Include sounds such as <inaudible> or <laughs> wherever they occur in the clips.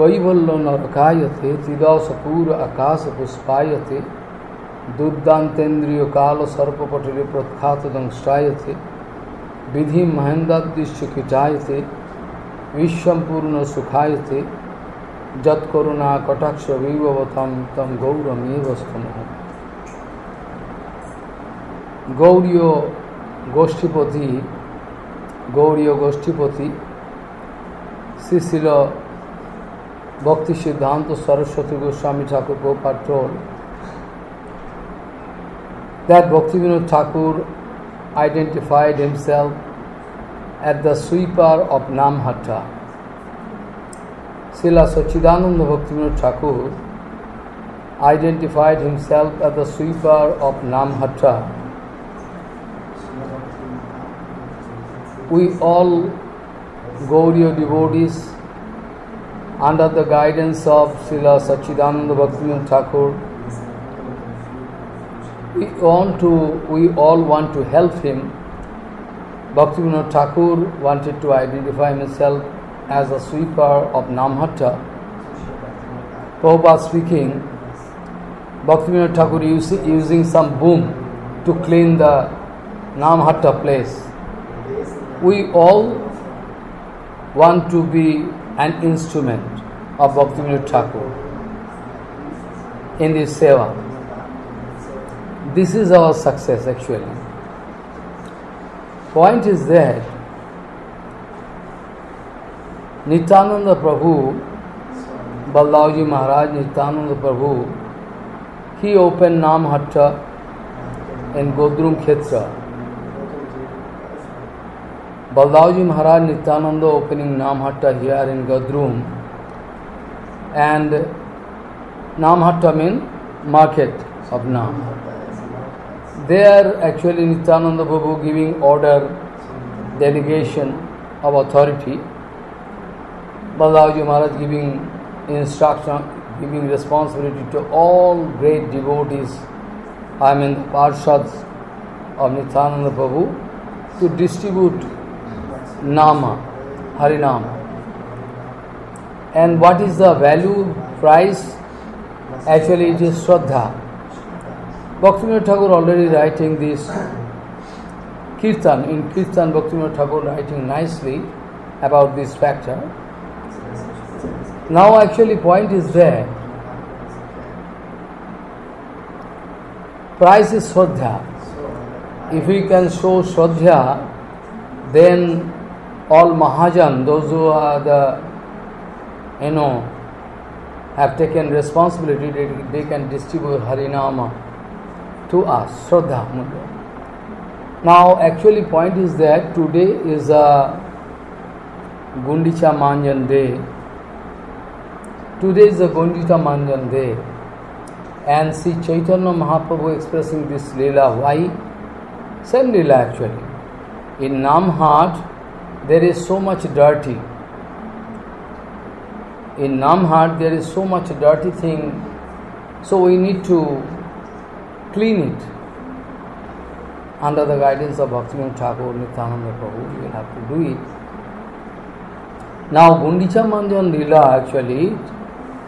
कैवल्य नरकायते त्रिदशपूर आकाश पुष्पायते दुर्दातेन्द्रिय काल सर्पपटले प्रख्यात दंशायते विधि महेन्द्रादृश्यकिचायते विश्वपूर्ण सुखायते जत्कुणा कटाक्ष विवतम तम गौरमे स्तम Gauri गोष्ठीपति Gauri गोष्ठीपति श्रीशील Bhakti Siddhanta Saraswati Goswami Thakur গোপাঠ্যন that Bhaktivinoda Thakur identified himself at the sweeper of Namahatta Srila Sachidananda Bhaktivinoda Thakur identified himself at the sweeper of Namahatta we all Gaudiya devotees under the guidance of Srila Sachidananda Bhaktivinoda Thakur, we want to, we all want to help him. Bhaktivinoda Thakur wanted to identify himself as a sweeper of Namhatta. Prabhupada speaking, Bhaktivinoda Thakur using some boom to clean the Namhatta place. We all want to be an instrument of Bhaktivinoda Thakur in this seva. This is our success actually. Point is that Nityananda Prabhu, Baldavji Maharaj Nityananda Prabhu, he opened Namhatta in Godrum Khetra. Baldavji Maharaj Nityananda opening Namhatta here in Godrum and Namhatta means market of Nam. There actually Nityananda Prabhu giving order, delegation of authority. Balaji Maharaj giving instruction, giving responsibility to all great devotees, I mean the Parshads of Nityananda Prabhu, to distribute Nama, Harinama. And what is the value, price? Actually, it is Shraddha. Bhaktivinoda Thakur already writing this Kirtan. In Kirtan, Bhaktivinoda Thakur writing nicely about this factor. Now, actually, point is there. Price is Shraddha. If we can show Shraddha, then all Mahajan, those who are the, you know, have taken responsibility, they, they can distribute Harinama to us, Shraddha Mudra. Now, actually, point is that today is a Gundicha Manjan day. Today is a Gundicha Manjan day. And see Chaitanya Mahaprabhu expressing this Leela. Why? Same Leela actually. In Namhat, there is so much dirty. In Namhat, there is so much dirty thing. So we need to clean it. Under the guidance of Bhaktivinoda Thakur, Nityananda Prabhu, we will have to do it. Now, Gundicha Manjan Leela actually,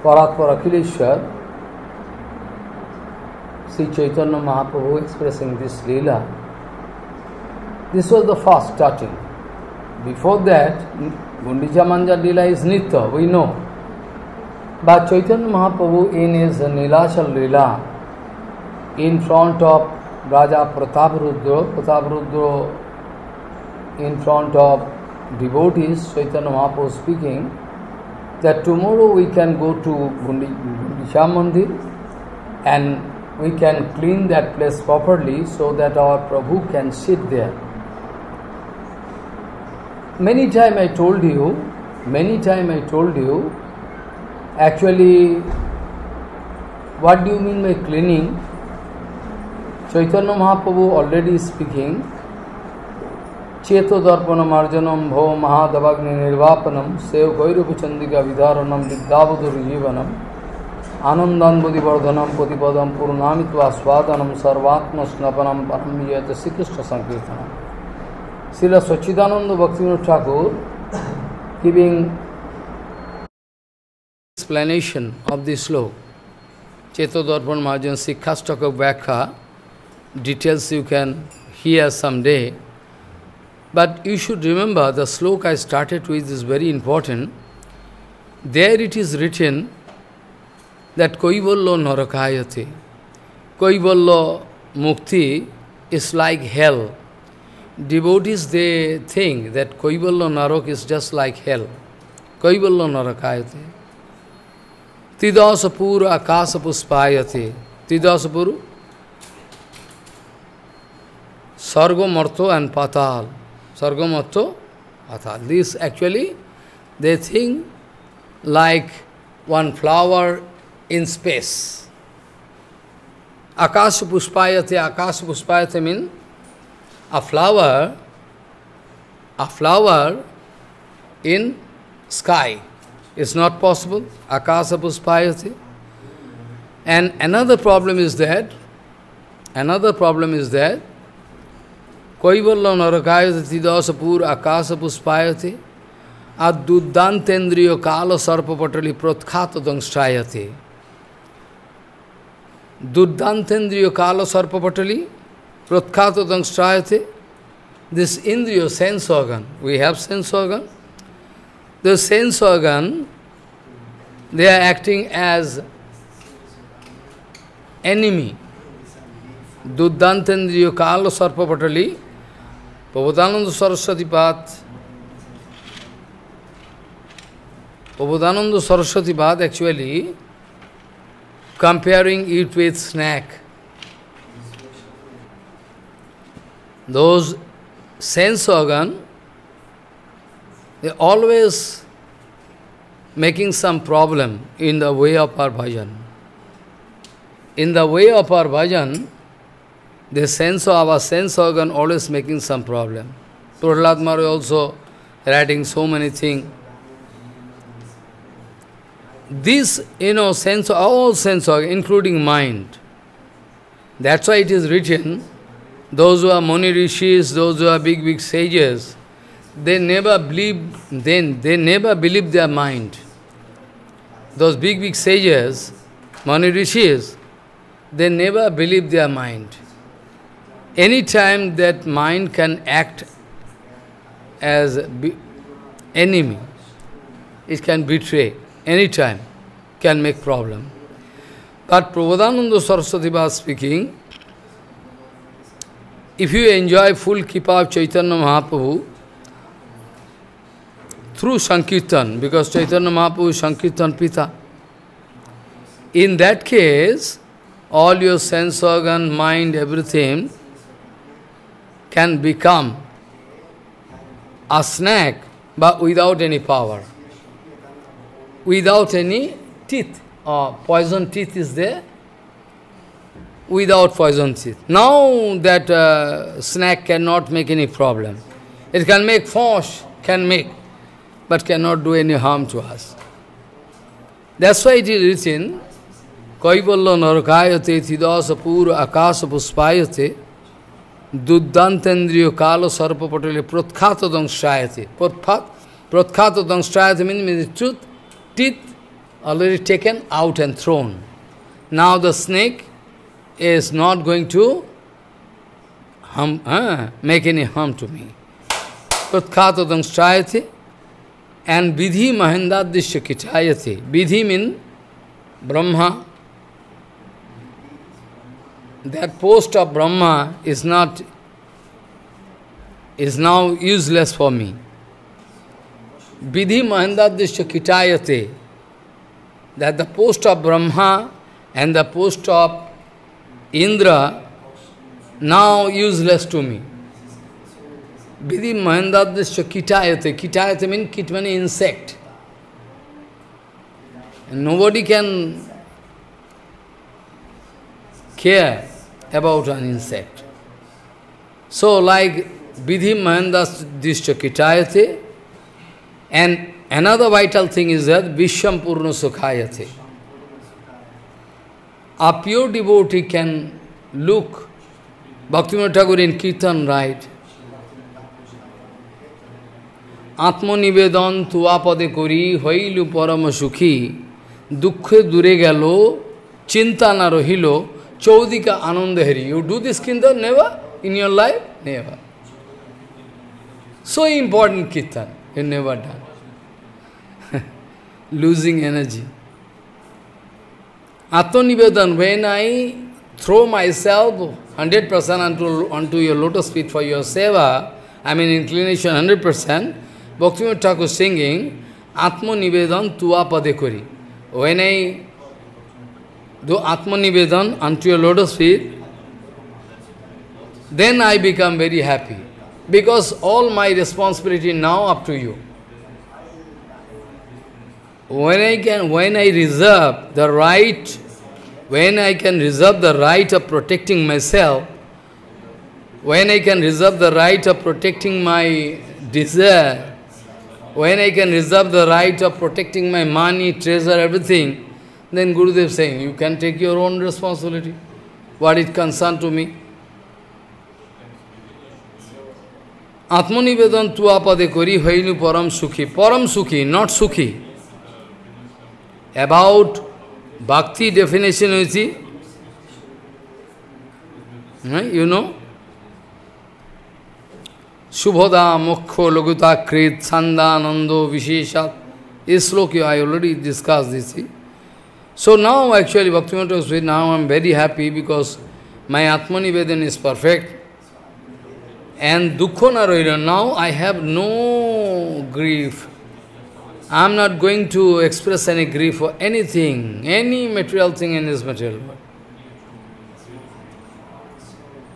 Paratpar Akhileshwar, Sri Chaitanya Mahaprabhu expressing this Leela. This was the first starting. Before that, Gundicha Manjan Leela is Nitya, we know. But Chaitanya Mahaprabhu in his Nilachal Leela, in front of Raja Prataparudra, Prataparudra in front of devotees, Chaitanya Mahaprabhu speaking, that tomorrow we can go to Gundicha Mandir and we can clean that place properly so that our Prabhu can sit there. Many time I told you, many time I told you, actually, what do you mean by cleaning? Chaitanya Mahaprabhu already speaking, Cheto Darpana Marjanam Bhava Mahadavagni Nirvapanam Sev Gairapu Chandika Vidharanam Vidyavadur Jivanam Anandanbudi Vardhanam Patipadam Purnamitva Swadanam Sarvatma Srila Sachidananda Bhaktivinoda Thakur giving explanation of this sloka. Chetodarpan Mahajan Sikhastaka Vyakha, details you can hear someday. But you should remember the sloka I started with is very important. There it is written that Koivallo Narakayate. Koivallo Mukti is like hell. Devotees, they think that Koivallo Narak is just like hell. Koivallo Narakayate. Tidasapura Akasa Puspayate. Tidasapuru Sargomartho and Patal. Sargomartho, Patal. This actually, they think like one flower in space. Akasha Puspayate, means a flower, a flower in sky is not possible. Akasa Puspayate. And another problem is that, another problem is that, Koivallo Narakayate Tidasapur Akasa Puspayate Aduddantendriyo Kala Sarpapatali Protkhato Dangstrayate Duddantendriyo Kala Sarpapatali Protkhato Dangstrayate This Indriyo sense organ, we have sense organ. The sense organ, they are acting as enemy. Duddantendriyo Kala Sarpapatali Prabhudananda Saraswati Path Prabhudananda Saraswati Path actually comparing it with snack. Those sense organ, they always making some problem in the way of our bhajan. In the way of our bhajan, the sense of our sense organ always making some problem. Prahlad Maharaj also writing so many things. This, you know, sense, all sense organ, including mind. That's why it is written, those who are Mani Rishis, those who are big, big sages, they never believe, then they never believe their mind. Those big, big sages, Mani Rishis, they never believe their mind. Any time that mind can act as enemy, it can betray, any time, can make problem. But Prabodhananda Saraswati was speaking, if you enjoy full Kripa of Chaitanya Mahaprabhu, through Sankirtan, because Chaitanya Mahaprabhu is Sankirtan Pita, in that case, all your sense organ, mind, everything, can become a snack, but without any power. Without any teeth, or poison teeth is there, without poison teeth. Now that uh, snack cannot make any problem. It can make force, can make, but cannot do any harm to us. That's why it is written, Kaivallo narakayate tidasapura akasa puspayate Duddantendriyo kalo sarpa patale protkhato dangshayate. Protkhato dangshayate means, means truth, teeth already taken out and thrown. Now the snake is not going to harm, uh, make any harm to me. Protkhato dangshayate and vidhi mahendadishya kichayate. Vidhi means Brahma, that post of Brahma is not, is now useless for me. Vidhi Mahendadishya Kitayate, that the post of Brahma and the post of Indra now useless to me. Vidhi Mahendadishya Kitayate, Kitayate means kit means insect. And nobody can care about an insect. So like Vidhi Mahendas Dishya Kitayate, and another vital thing is that Vishwam Purna Sukhayate. A pure devotee can look, Bhaktivinoda Thakur in Kirtan write, আত্মনিবেদন তুয়াপদে করি হইলু পরম সুখী দুঃখে দূরে গেল চিন্তা না রহিল চৌদিকা আনন্দ হেরি ইউ ডু দিস কিন্তু never in your life never So important kirtan, you never done. Losing energy. Atmanivedan, when I throw myself 100% onto, onto your lotus feet for your seva, I mean inclination 100%, Bhaktivinoda Thakur singing, Atmanivedan tuva pade kori. When I do Atmanivedan onto your lotus feet, then I become very happy. Because all my responsibility now up to you. when I can, when I reserve the right, when I can reserve the right of protecting myself, when I can reserve the right of protecting my desire, when I can reserve the right of protecting my money, treasure, everything, then Gurudev saying, you can take your own responsibility. What it to me? Atmanivedan tuapade kori hainu param sukhi. Param sukhi, not sukhi. সুখী about ভক্তি definition হয়েছি হ্যাঁ you know শুভদা মোক্ষ লঘুতা কৃত ছন্দানন্দ বিশেষাত এই শ্লোক I already discuss this So now actually Bhaktivinoda was saying, now I am very happy because my Atmanivedan is perfect. And dukkha narayana, now I have no grief. I am not going to express any grief for anything, any material thing in this material world.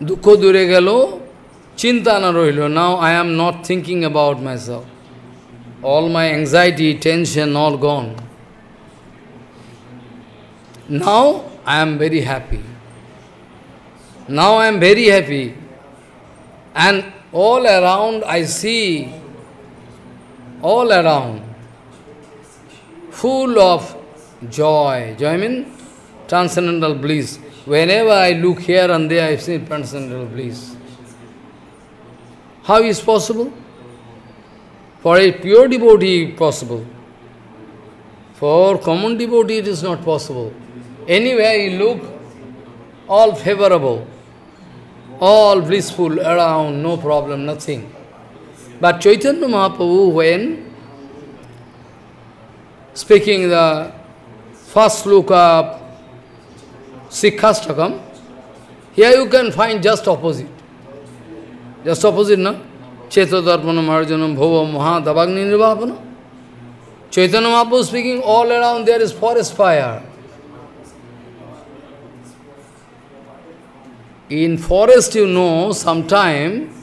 Dukkha dure chinta na rohilo. Now I am not thinking about myself. All my anxiety, tension, all gone. Now I am very happy. Now I am very happy. And all around I see, all around, full of joy. Joy means transcendental bliss. Whenever I look here and there, I see transcendental bliss. How is possible? For a pure devotee, possible. For common devotee, it is not possible. Anywhere you look, all favorable, all blissful around, no problem, nothing. But Chaitanya Mahaprabhu, when speaking the first sloka Sikhastakam, here you can find just opposite. Just opposite, no? Chetadarpana Marjanam Bhava Maha Dabagni Nirvapana. Chaitanya Mahaprabhu speaking, all around there is forest fire. In forest, you know, sometime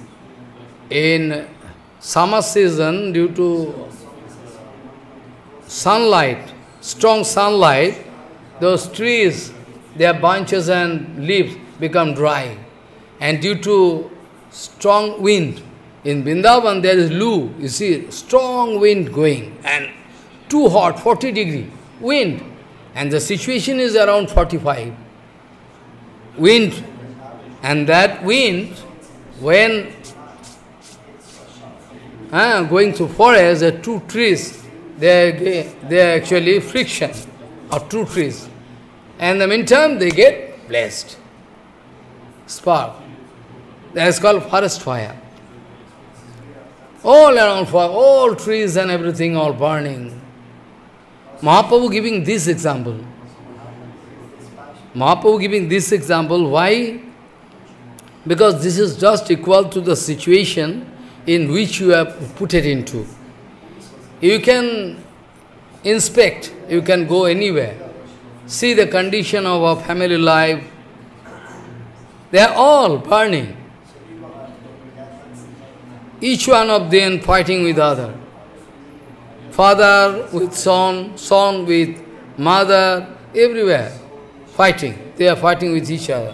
in summer season, due to sunlight, strong sunlight, those trees, their branches and leaves become dry. And due to strong wind, in Vrindavan there is loo, you see, strong wind going, and too hot, 40 degree wind. And the situation is around 45. Wind and that wind, when uh, going through forest, the two trees, they they are actually friction of two trees. And in the meantime, they get blessed. Spark. That is called forest fire. All around fire, all trees and everything all burning. Mahaprabhu giving this example. Mahaprabhu giving this example, why? Because this is just equal to the situation in which you have put it into. You can inspect, you can go anywhere, see the condition of our family life. They are all burning. Each one of them fighting with other. Father with son, son with mother, everywhere fighting. They are fighting with each other.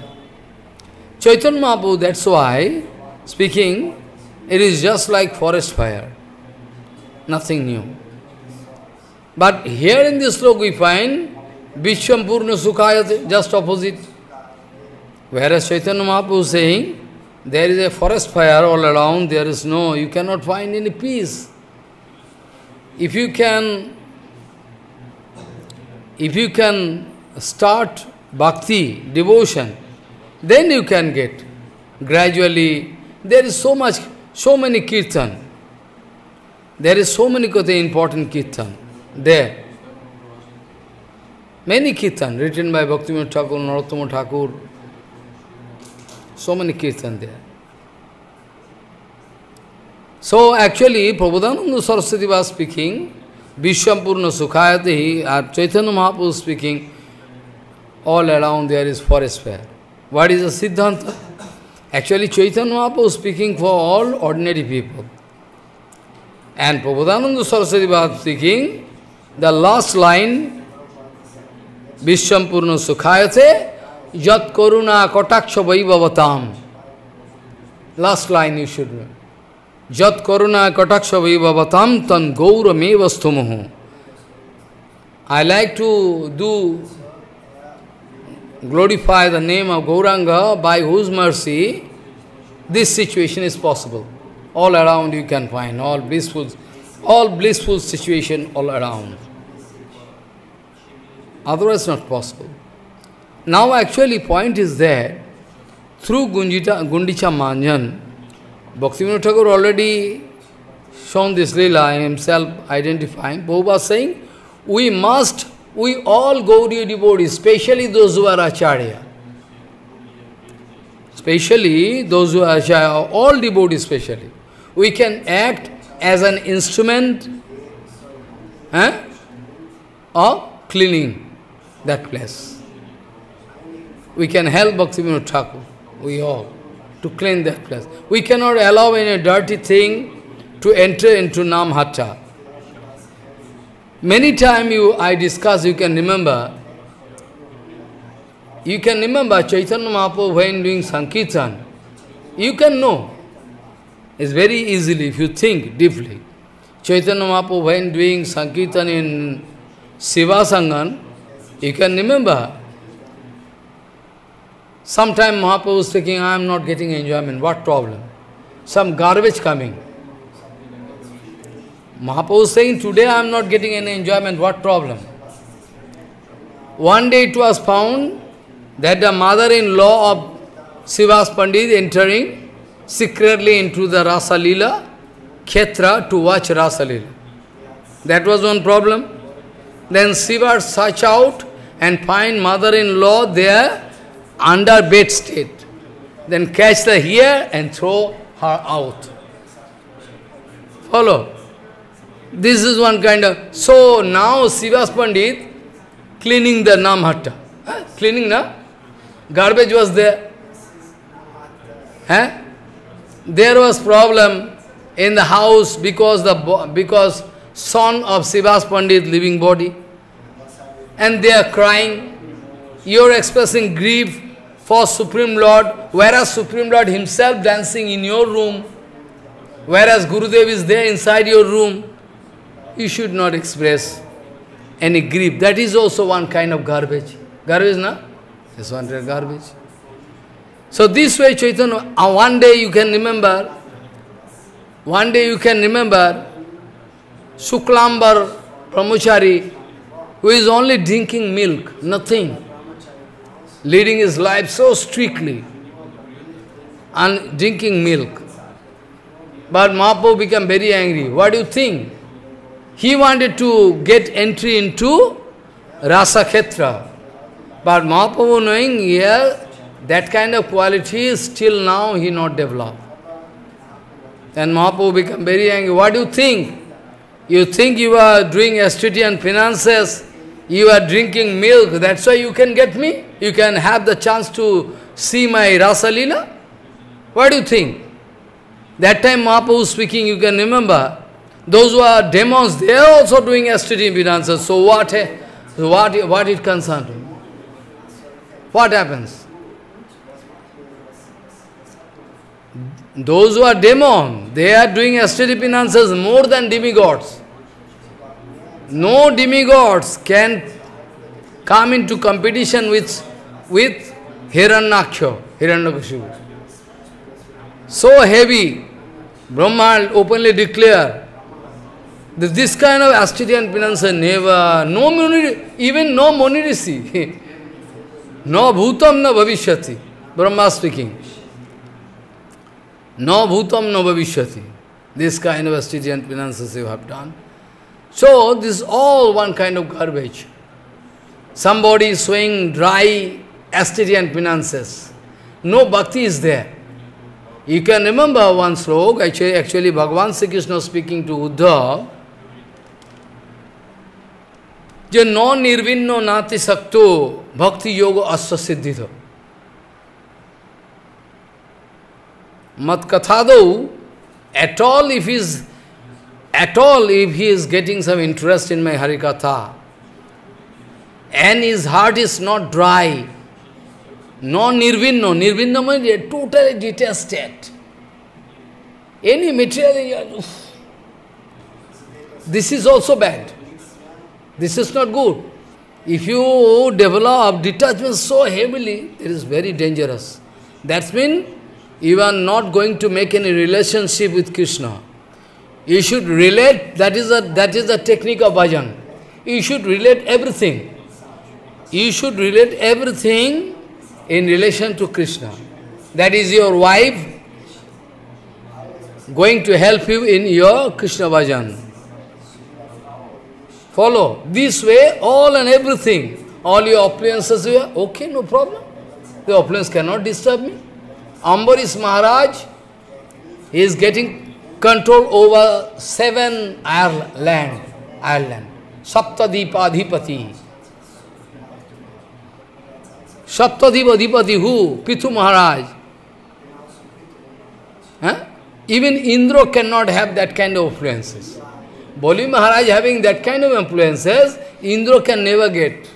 Chaitanya Mahaprabhu, that's why, speaking, it is just like forest fire. Nothing new. But here in this sloka we find Vishwam Purna Sukhayate, just opposite. Whereas Chaitanya Mahaprabhu is saying, there is a forest fire all around, there is no, you cannot find any peace. If you can, if you can start bhakti, devotion, then you can get. Gradually, there is so much, so many kirtan. There is so many important kirtan there. Many kirtan written by Bhaktivinoda Thakur, Narottama Thakur. So many kirtan there. So actually, Prabhupada Saraswati was speaking, Vishwampurna Sukhayati, Chaitanya Mahaprabhu speaking, all around there is forest fair. What is the Siddhanta? Actually, Chaitanya Mahaprabhu speaking for all ordinary people. And Prabhupada Saraswati was speaking, the last line, Vishwampurna Sukhayate, Yat Karuna Kataksha Vaibhavatam. Last line you should know. Jat Karuna Kataksha Vaibhavatam Tan Gaura Mevastumuhu. I like to do glorify the name of Gauranga by whose mercy this situation is possible. All around you can find all blissful, all blissful situation all around. Otherwise not possible. Now actually point is there, through Gunjita, Gundicha Manjan, Bhaktivinoda Thakur already shown this lila himself identifying. Prabhupada saying, we must, we all Gauriya devotees, especially those who are Acharya, especially those who are Acharya, all devotees especially, we can act as an instrument eh, of cleaning that place. We can help Bhaktivinoda Thakur, we all to clean that place. We cannot allow any dirty thing to enter into Namhatta. Many times you I discuss, you can remember, you can remember Chaitanya Mahaprabhu when doing Sankirtan. You can know. It's very easily if you think deeply. Chaitanya Mahaprabhu when doing Sankirtan in Srivas Angan, you can remember Sometime Mahaprabhu was thinking, I am not getting enjoyment. What problem? Some garbage coming. Mahaprabhu was saying, today I am not getting any enjoyment. What problem? One day it was found that the mother-in-law of Srivas Pandit entering secretly into the Rasa Leela, Khetra, to watch Rasa Leela. That was one problem. Then Siva search out and find mother-in-law there under bed state. Then catch the here and throw her out. Follow? This is one kind of... So now Srivas Pandit cleaning the Namhatta. Huh? Cleaning, na? Garbage was there. Huh? There was problem in the house because the because son of Srivas Pandit living body. And they are crying. You are expressing grief for Supreme Lord, whereas Supreme Lord himself dancing in your room, whereas Gurudev is there inside your room, you should not express any grief. That is also one kind of garbage. Garbage, na? This one kind of garbage. So this way, Chaitanya, uh, one day you can remember, one day you can remember Suklambar Brahmachari, who is only drinking milk, nothing leading his life so strictly and drinking milk. But Mahaprabhu became very angry. What do you think? He wanted to get entry into Rasa Khetra. But Mahaprabhu knowing here, that kind of quality is still now he not developed. Then Mahaprabhu became very angry. What do you think? You think you are doing and finances, you are drinking milk, that's why you can get me? You can have the chance to see my Rasa Leela? What do you think? That time Mahaprabhu speaking, you can remember, those who are demons, they are also doing STD finances. So what, what, what it concerns? What happens? Those who are demon, they are doing STD finances more than demigods. No demigods can come into competition with, with Hiranyaksha, Hiranyakashipu. So heavy, Brahma openly declare, that This kind of austerity and penance never, no even no monirishi, <laughs> no bhutam no bhavishyati, Brahma speaking. No bhutam no bhavishyati. This kind of astiti penances you have done. So, this is all one kind of garbage. Somebody is showing dry astiti penances. No bhakti is there. You can remember one slok, actually, actually Bhagavan Sri Krishna speaking to Uddhava, जो नौ निर्विन्न नाति सक्तो भक्ति योग अश्व सिद्धि kathadau, at all if is, at all if he is getting some interest in my Harikatha, and his heart is not dry, non-nirvinno, nirvinno means a totally state. Any material, this is also bad. This is not good. If you develop detachment so heavily, it is very dangerous. That means you are not going to make any relationship with Krishna. You should relate, that is, a, that is the technique of bhajan. You should relate everything. You should relate everything in relation to Krishna. That is your wife going to help you in your Krishna bhajan. Follow. This way, all and everything, all your appliances, are okay, no problem. The appliance cannot disturb me. Ambarish Maharaj is getting control over seven Ireland, Ireland. Saptadipa Adhipati. Saptadipa Adhipati who? Pithu Maharaj. Huh? Even Indra cannot have that kind of influences. Bali Maharaj having that kind of influences, Indra can never get.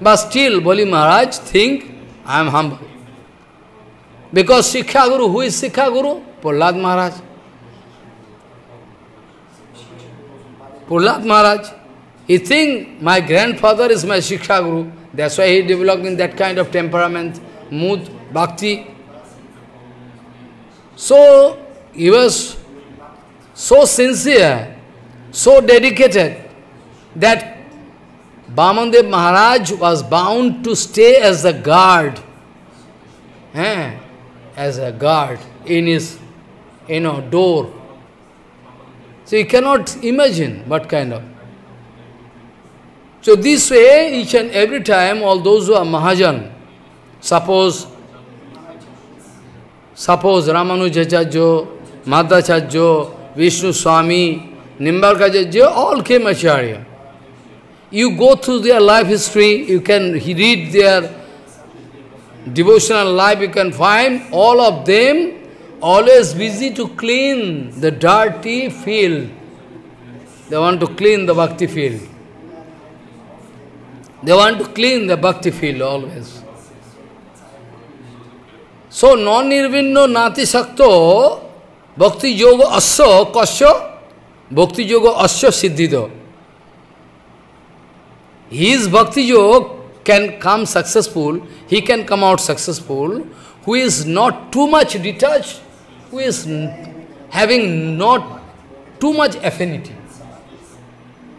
But still, Bali Maharaj think, I am humble. Because Sikha Guru, who is Sikha Guru? Prahlad Maharaj. Prahlad Maharaj. He think my grandfather is my Shiksha Guru. That's why he developed in that kind of temperament, mood, bhakti. So, he was so sincere, so dedicated, that Bamandev Maharaj was bound to stay as a guard. Eh? As a guard in his, you know, door. So you cannot imagine what kind of. So this way, each and every time, all those who are Mahajan, suppose, suppose Ramanujacharya, Madhvacharya, Vishnu Swami, Nimbarkacharya, all came Acharya. You go through their life history, you can read their devotional life, you can find all of them always busy to clean the dirty field. They want to clean the bhakti field. They want to clean the bhakti field always. So, non-nirvinno nati sakto bhakti yoga asya kasya bhakti yoga asya siddhito. His bhakti yoga can come successful, he can come out successful, who is not too much detached, who is having not too much affinity.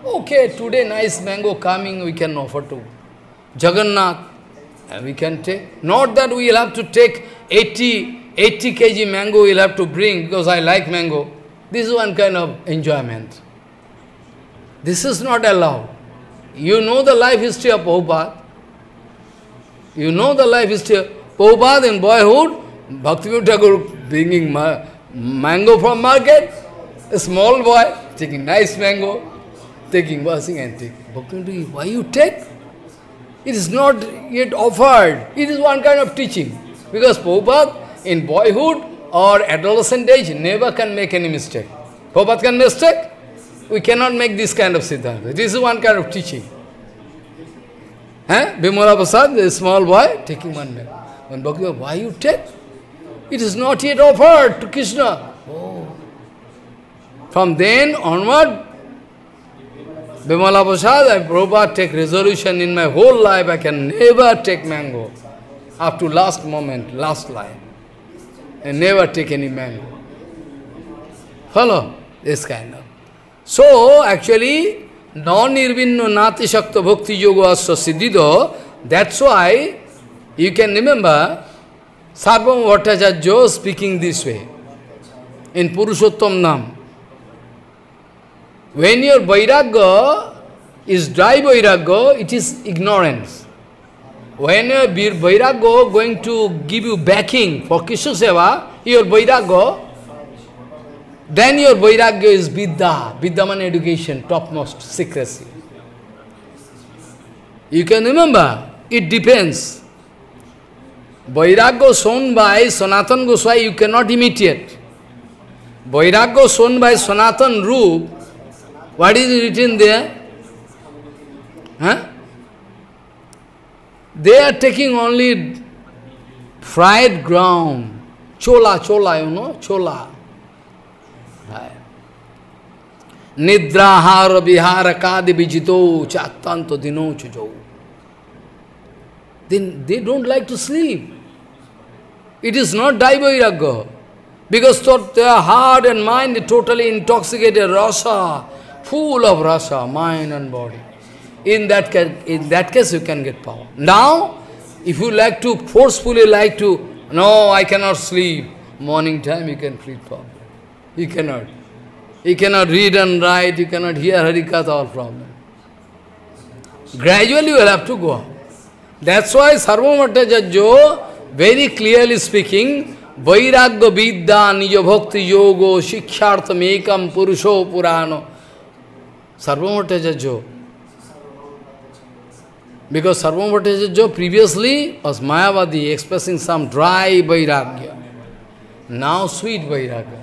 Okay, today nice mango coming, we can offer to Jagannath, and we can take. Not that we will have to take 80, 80 kg mango we'll have to bring because I like mango. This is one kind of enjoyment. This is not allowed. You know the life history of Prabhupada. You know the life history of Prabhupada in boyhood, Bhaktivinoda Thakur bringing ma mango from market, a small boy taking nice mango, taking, washing and taking. Bhaktivinoda, why you take? It is not yet offered. It is one kind of teaching. Because Prabhupada in boyhood or adolescent age never can make any mistake. Prabhupada can mistake? We cannot make this kind of siddhanta. This is one kind of teaching. Eh? Bimala Prasad, the small boy, taking one man. When Bhakti, why you take? It is not yet offered to Krishna. Oh. From then onward, Bimala Prasad, I Prabhupada take resolution in my whole life, I can never take mango. Up to last moment, last life. I never take any mango. Follow? This kind of. So, actually, non-nirvinno nati shakta bhakti yoga asya siddhido, that's why you can remember Sarvam Bhattacharya speaking this way in Purushottam Nam. When your Vairagya is dry Vairagya, it is ignorance. When your Vairagya going to give you backing for Krishna Seva, your Vairagya, then your Vairagya is Vidya, Vidyaman education, topmost secrecy. You can remember, it depends. Vairagya shown by Sanatan Goswami, you cannot imitate. Vairagya shown by Sanatan Roop, what is written there? Huh? They are taking only fried ground, chola, chola, you know, chola. Nidrahara vihara kadi vijito chattanto dino chujo. Then they don't like to sleep. It is not Daivairagya. Because their heart and mind is totally intoxicated, rasa, full of rasa, mind and body. In that, case, in that case, you can get power. Now, if you like to, forcefully like to, no, I cannot sleep, morning time you can feel power. You cannot. You cannot read and write, you cannot hear Harikatha, all problem. Gradually you will have to go That's why Sarvamata Jajjo, very clearly speaking, Vairagya Vidya Nija Bhakti Yogo Shikshartham Ekam Purusho Purano. Sarvamata Jajjo. Because Sarvamata Jajjo previously was Mayavadi expressing some dry Vairagya. Now sweet Vairagya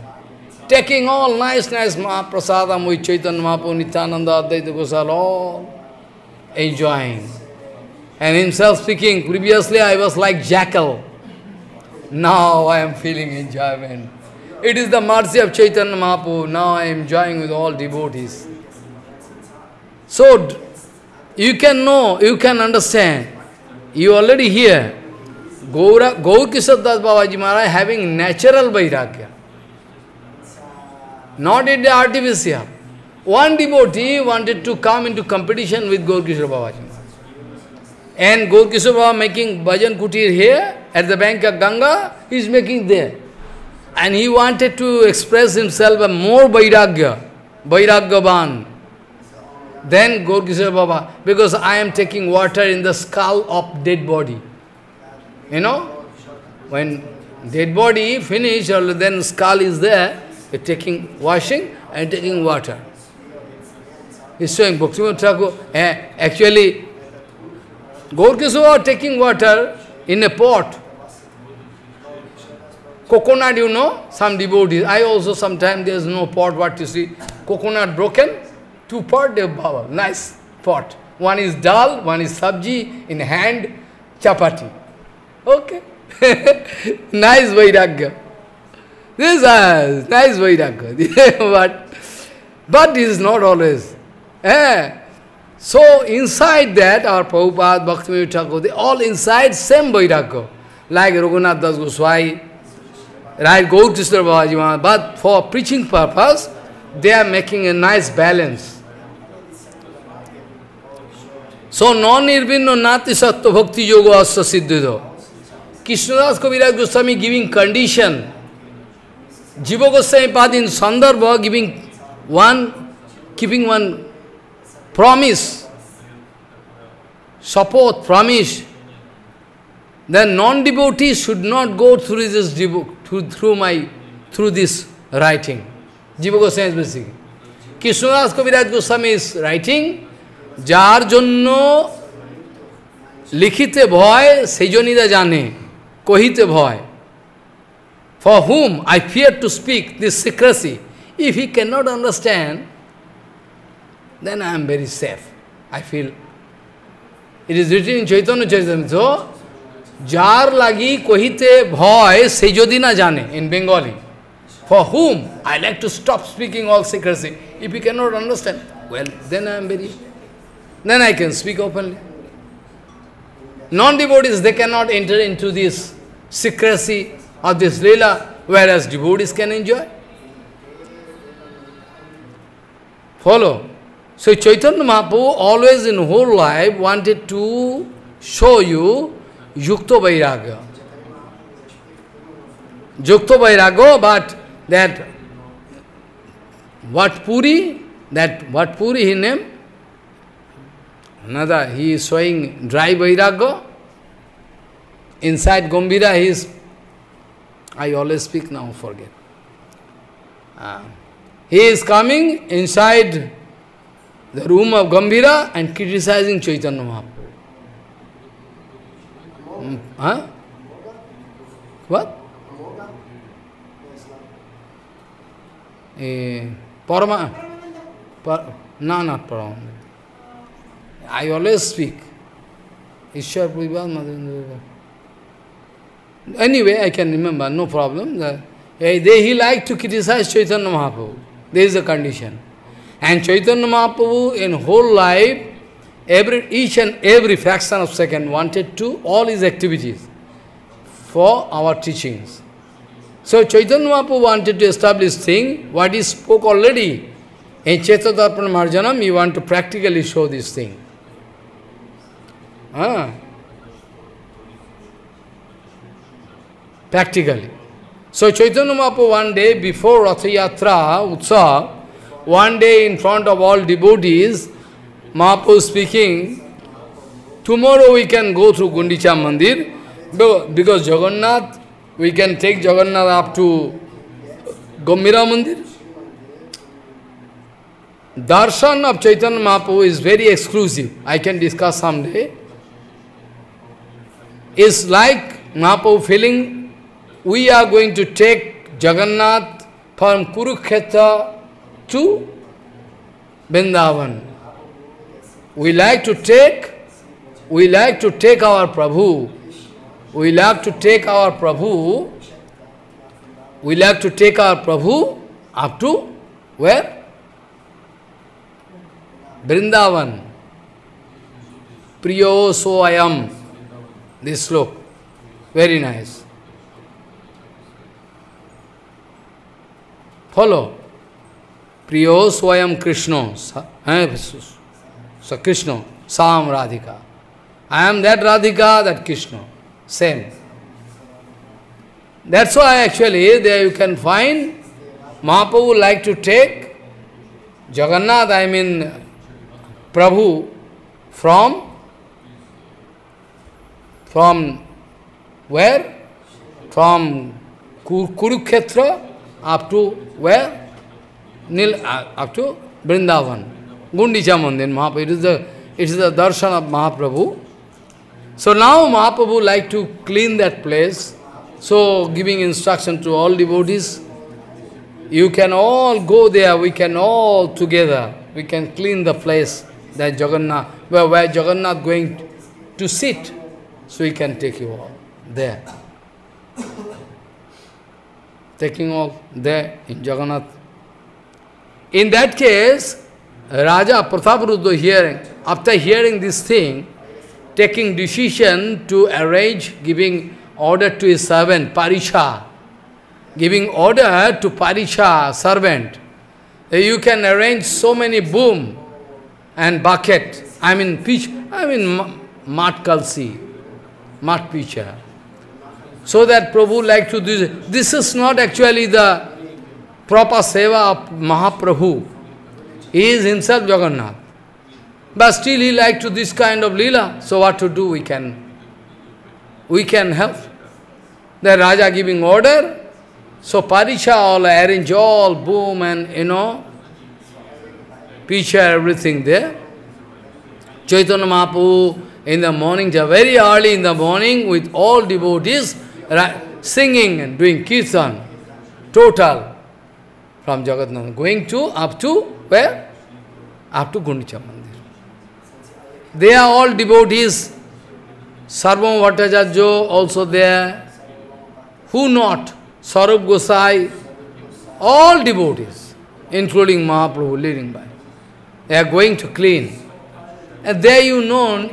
taking all nice, nice Mahaprasadam with Chaitanya Mahaprabhu, Nityananda, Advaita Gosal, all enjoying. And himself speaking, previously I was like jackal. Now I am feeling enjoyment. It is the mercy of Chaitanya Mahaprabhu. Now I am enjoying with all devotees. So, you can know, you can understand. You already hear. Gaura, Gaur Kishore Das Babaji Maharaj having natural Vairagya not in the artificial. One devotee wanted to come into competition with Gaurkishore Babaji. And Gaurkishore Baba making bhajan kutir here, at the bank of Ganga, he is making there. And he wanted to express himself more Vairagya, Vairagyavan. Then Gaurkishore Baba, because I am taking water in the skull of dead body. You know, when dead body finish, then skull is there, Taking washing and taking water. He's showing Bhaktivinoda Thakur, eh, actually, Gaurkishore taking water in a pot. Coconut, you know, some devotees. I also sometimes there is no pot, what you see. Coconut broken, two pot they power. Nice pot. One is dal, one is sabji, in hand, chapati. Okay. <laughs> nice Vairagya. This is nice Vairagya. but, but this is not always. Eh? So inside that, our Prabhupada, Bhaktivinoda Thakur, they all inside same Vairagya. Like Raghunath Das Goswami, right, Gaur Krishna Babaji But for preaching purpose, they are making a nice balance. So non-nirvinno nati sattva bhakti yoga asya siddhido. Krishnadas Kaviraj Goswami giving condition Jiva Goswami Pad in Sandarbha giving one, keeping one promise, support, promise, then non-devotees should not go through this through, through my through this writing. Jiva Goswami is basically. Krishnadas Kaviraj Goswami is writing, যার জন্য লিখিতে ভয় সেজনীরা জানে কহিতে ভয় for whom I fear to speak this secrecy, if he cannot understand, then I am very safe. I feel. It is written in Chaitanya Charitamrita, Jar lagi kohite bhoy se jane, in Bengali. For whom I like to stop speaking all secrecy. If he cannot understand, well, then I am very, then I can speak openly. Non-devotees, they cannot enter into this secrecy of this Leela, whereas devotees can enjoy. Follow. So Chaitanya Mahaprabhu always in whole life wanted to show you Yukta Vairagya. Yukta Vairagya, but that what Puri, that what Puri he named, another, he is showing dry Vairagya. Inside Gambhira he is, I always speak now, forget. Uh, he is coming inside the room of Gambhira and criticizing Chaitanya Mahaprabhu. Mm, huh? What? Eh, Parama? Par, no, not Parama. I always speak. Ishwar Puribad Madhavendra. Anyway, I can remember, no problem. The, eh, he liked to criticize Chaitanya Mahaprabhu. There is a condition. And Chaitanya Mahaprabhu in whole life, every each and every fraction of second wanted to, all his activities for our teachings. So Chaitanya Mahaprabhu wanted to establish thing, what he spoke already. In Chetatarpana Marjanam, he want to practically show this thing. Ah. Practically. So Chaitanya Mahaprabhu one day before Ratha Yatra, Utsav, one day in front of all devotees, Mahaprabhu speaking, tomorrow we can go through Gundicha Mandir, because Jagannath, we can take Jagannath up to Gambhira Mandir. Darshan of Chaitanya Mahaprabhu is very exclusive. I can discuss someday. It's like Mahaprabhu feeling we are going to take Jagannath from Kurukshetra to Vrindavan. We like to take, we like to take our Prabhu, we like to take our Prabhu, we like to take our Prabhu up to where? Vrindavan. Priyo so I am. This slope. Very nice. Follow. Priyo Swayam Krishna. Eh, so Krishna, Sam Radhika. I am that Radhika, that Krishna. Same. That's why actually there you can find Mahaprabhu would like to take Jagannath, I mean Prabhu, from from where? From Kurukshetra up to where? Nil, uh, up to Vrindavan. Gundicha Mandir, Mahaprabhu. It is the it is the darshan of Mahaprabhu. So now Mahaprabhu like to clean that place. So giving instruction to all devotees, you can all go there, we can all together, we can clean the place that Jagannath, where, where Jagannath going to sit. So we can take you all there. Taking all there in Jagannath. In that case, Raja Prataparudra hearing, after hearing this thing, taking decision to arrange, giving order to his servant, Parisha, giving order to Parisha, servant, eh, you can arrange so many boom and bucket, I mean pitch, I mean mat kalsi, pitcher. So that Prabhu like to do this. This is not actually the proper seva of Mahaprabhu. He is himself Jagannath. But still he like to this kind of lila. So what to do? We can, we can help. The Raja giving order. So Parisha all arrange all boom and you know, picture everything there. Chaitanya Mahaprabhu in the morning, very early in the morning with all devotees singing and doing kirtan. Total. From Jagannath, going to, up to, where? Up to Gundicha Mandir. They are all devotees. Sarvabhauma Bhattacharya also there. Who not? Sarup Gosai. All devotees, including Mahaprabhu leading by. They are going to clean. And there you know,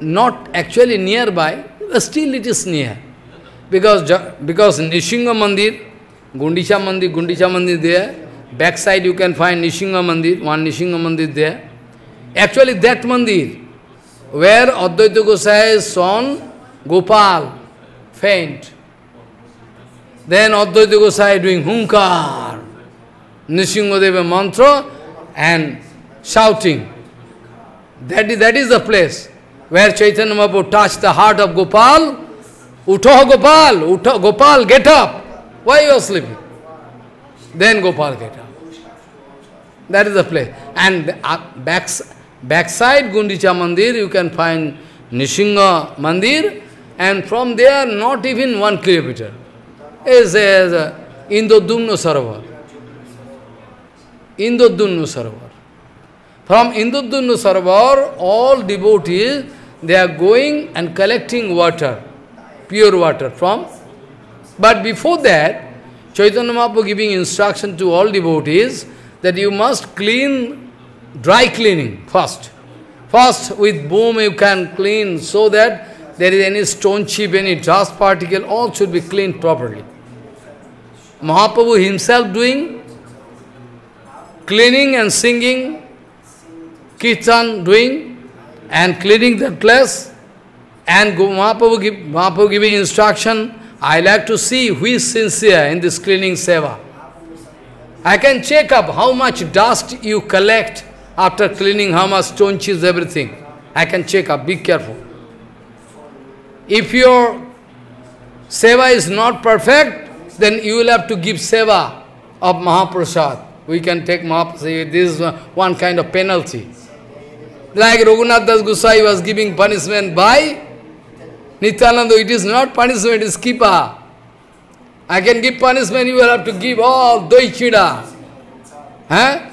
not actually nearby, but still it is near. Because, because Nishinga Mandir, Gundicha Mandir, Gundicha Mandir there, backside you can find Nishinga Mandir, one Nishinga Mandir there. Actually that Mandir, where Advaita Gosai's son Gopal faint. Then Advaita Gosai doing hunkar, Nishingadeva mantra and shouting. That is, that is the place where Chaitanya Mahaprabhu touched the heart of Gopal. Utho Gopal, Utho Gopal, get up. Why you are sleeping? Then Gopal get up. That is the place. And uh, back, backside Gundicha Mandir, you can find Nrisingha Mandir, and from there, not even one kilometer, is uh, Indradyumna Sarovar. Indradyumna Sarovar. From Indradyumna Sarovar, all devotees, they are going and collecting water, pure water from. But before that, Chaitanya Mahaprabhu giving instruction to all devotees that you must clean, dry cleaning first. First, with boom you can clean so that there is any stone chip, any dust particle, all should be cleaned properly. Mahaprabhu himself doing cleaning and singing, kirtan doing, and cleaning the place, and Mahaprabhu, give, Mahaprabhu giving instruction, I like to see who is sincere in this cleaning seva. I can check up how much dust you collect after cleaning, how much stone chips, everything. I can check up, be careful. If your seva is not perfect, then you will have to give seva of Mahaprasad. We can take Mahaprasad, this is one kind of penalty. Like Raghunath Das Gosai was giving punishment by Nityananda, it is not punishment, it is kipa. I can give punishment, you will have to give all doi chida. Huh?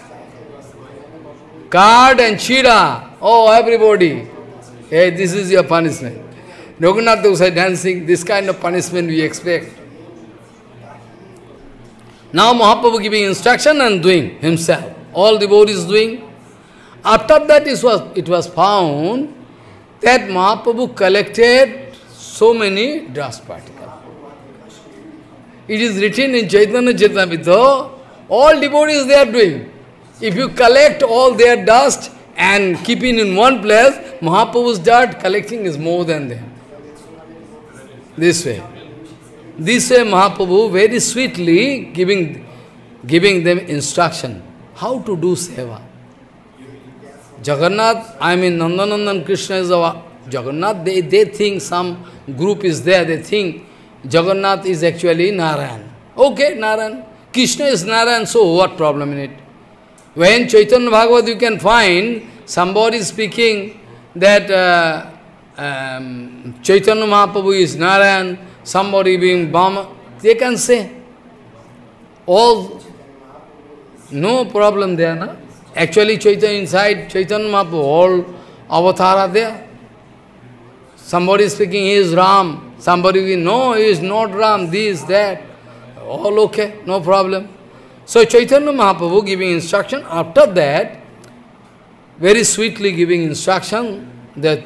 Card and chida. Oh, everybody. Hey, this is your punishment. Raghunath Gosai dancing, this kind of punishment we expect. Now Mahaprabhu giving instruction and doing himself. All devotees doing. After that it was, it was found that Mahaprabhu collected so many dust particles. It is written in Chaitanya Charitamrita, all devotees they are doing. If you collect all their dust and keep it in one place, Mahaprabhu's dirt collecting is more than them. This way. This way Mahaprabhu very sweetly giving, giving them instruction how to do seva. Jagannath, I mean Nandanandan Krishna is our Jagannath, they, they think some group is there, they think Jagannath is actually Narayan. Okay, Narayan. Krishna is Narayan, so what problem in it? When Chaitanya Bhagavat you can find somebody speaking that uh, um, Chaitanya Mahaprabhu is Narayan, somebody being Brahma, they can say. All, no problem there, no? Actually Chaitanya inside, Chaitanya Mahaprabhu, all avatara there. Somebody speaking, he is Ram. Somebody will, no, he is not Ram, this, that. All okay, no problem. So Chaitanya Mahaprabhu giving instruction, after that, very sweetly giving instruction that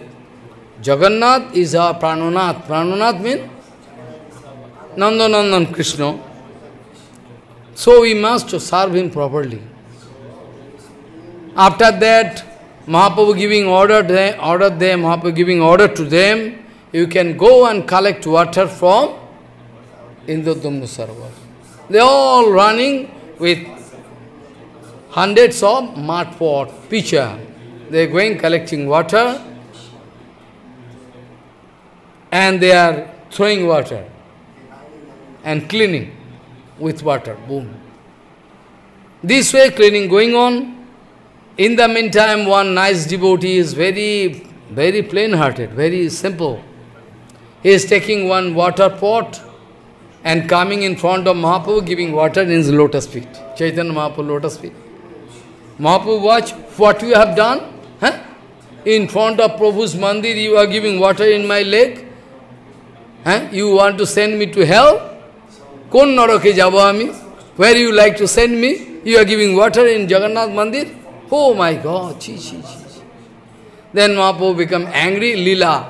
Jagannath is our Prananath. Prananath means Nandanandan Krishna. So we must serve him properly. After that, Mahaprabhu giving order, they, order them, Mahaprabhu giving order to them, you can go and collect water from Indradyumna Sarovar. They are all running with hundreds of mud pot, pitcher. They are going collecting water and they are throwing water and cleaning with water. Boom. This way cleaning going on. In the meantime, one nice devotee is very, very plain-hearted, very simple. He is taking one water pot and coming in front of Mahaprabhu, giving water in his lotus feet. Chaitanya Mahaprabhu lotus feet. Mahaprabhu, watch what you have done. Huh? In front of Prabhu's mandir, you are giving water in my leg. Huh? You want to send me to hell? Kon narake jabo ami? Where you like to send me? You are giving water in Jagannath mandir? Oh my God, chi chi chi. Then Mahaprabhu become angry, lila,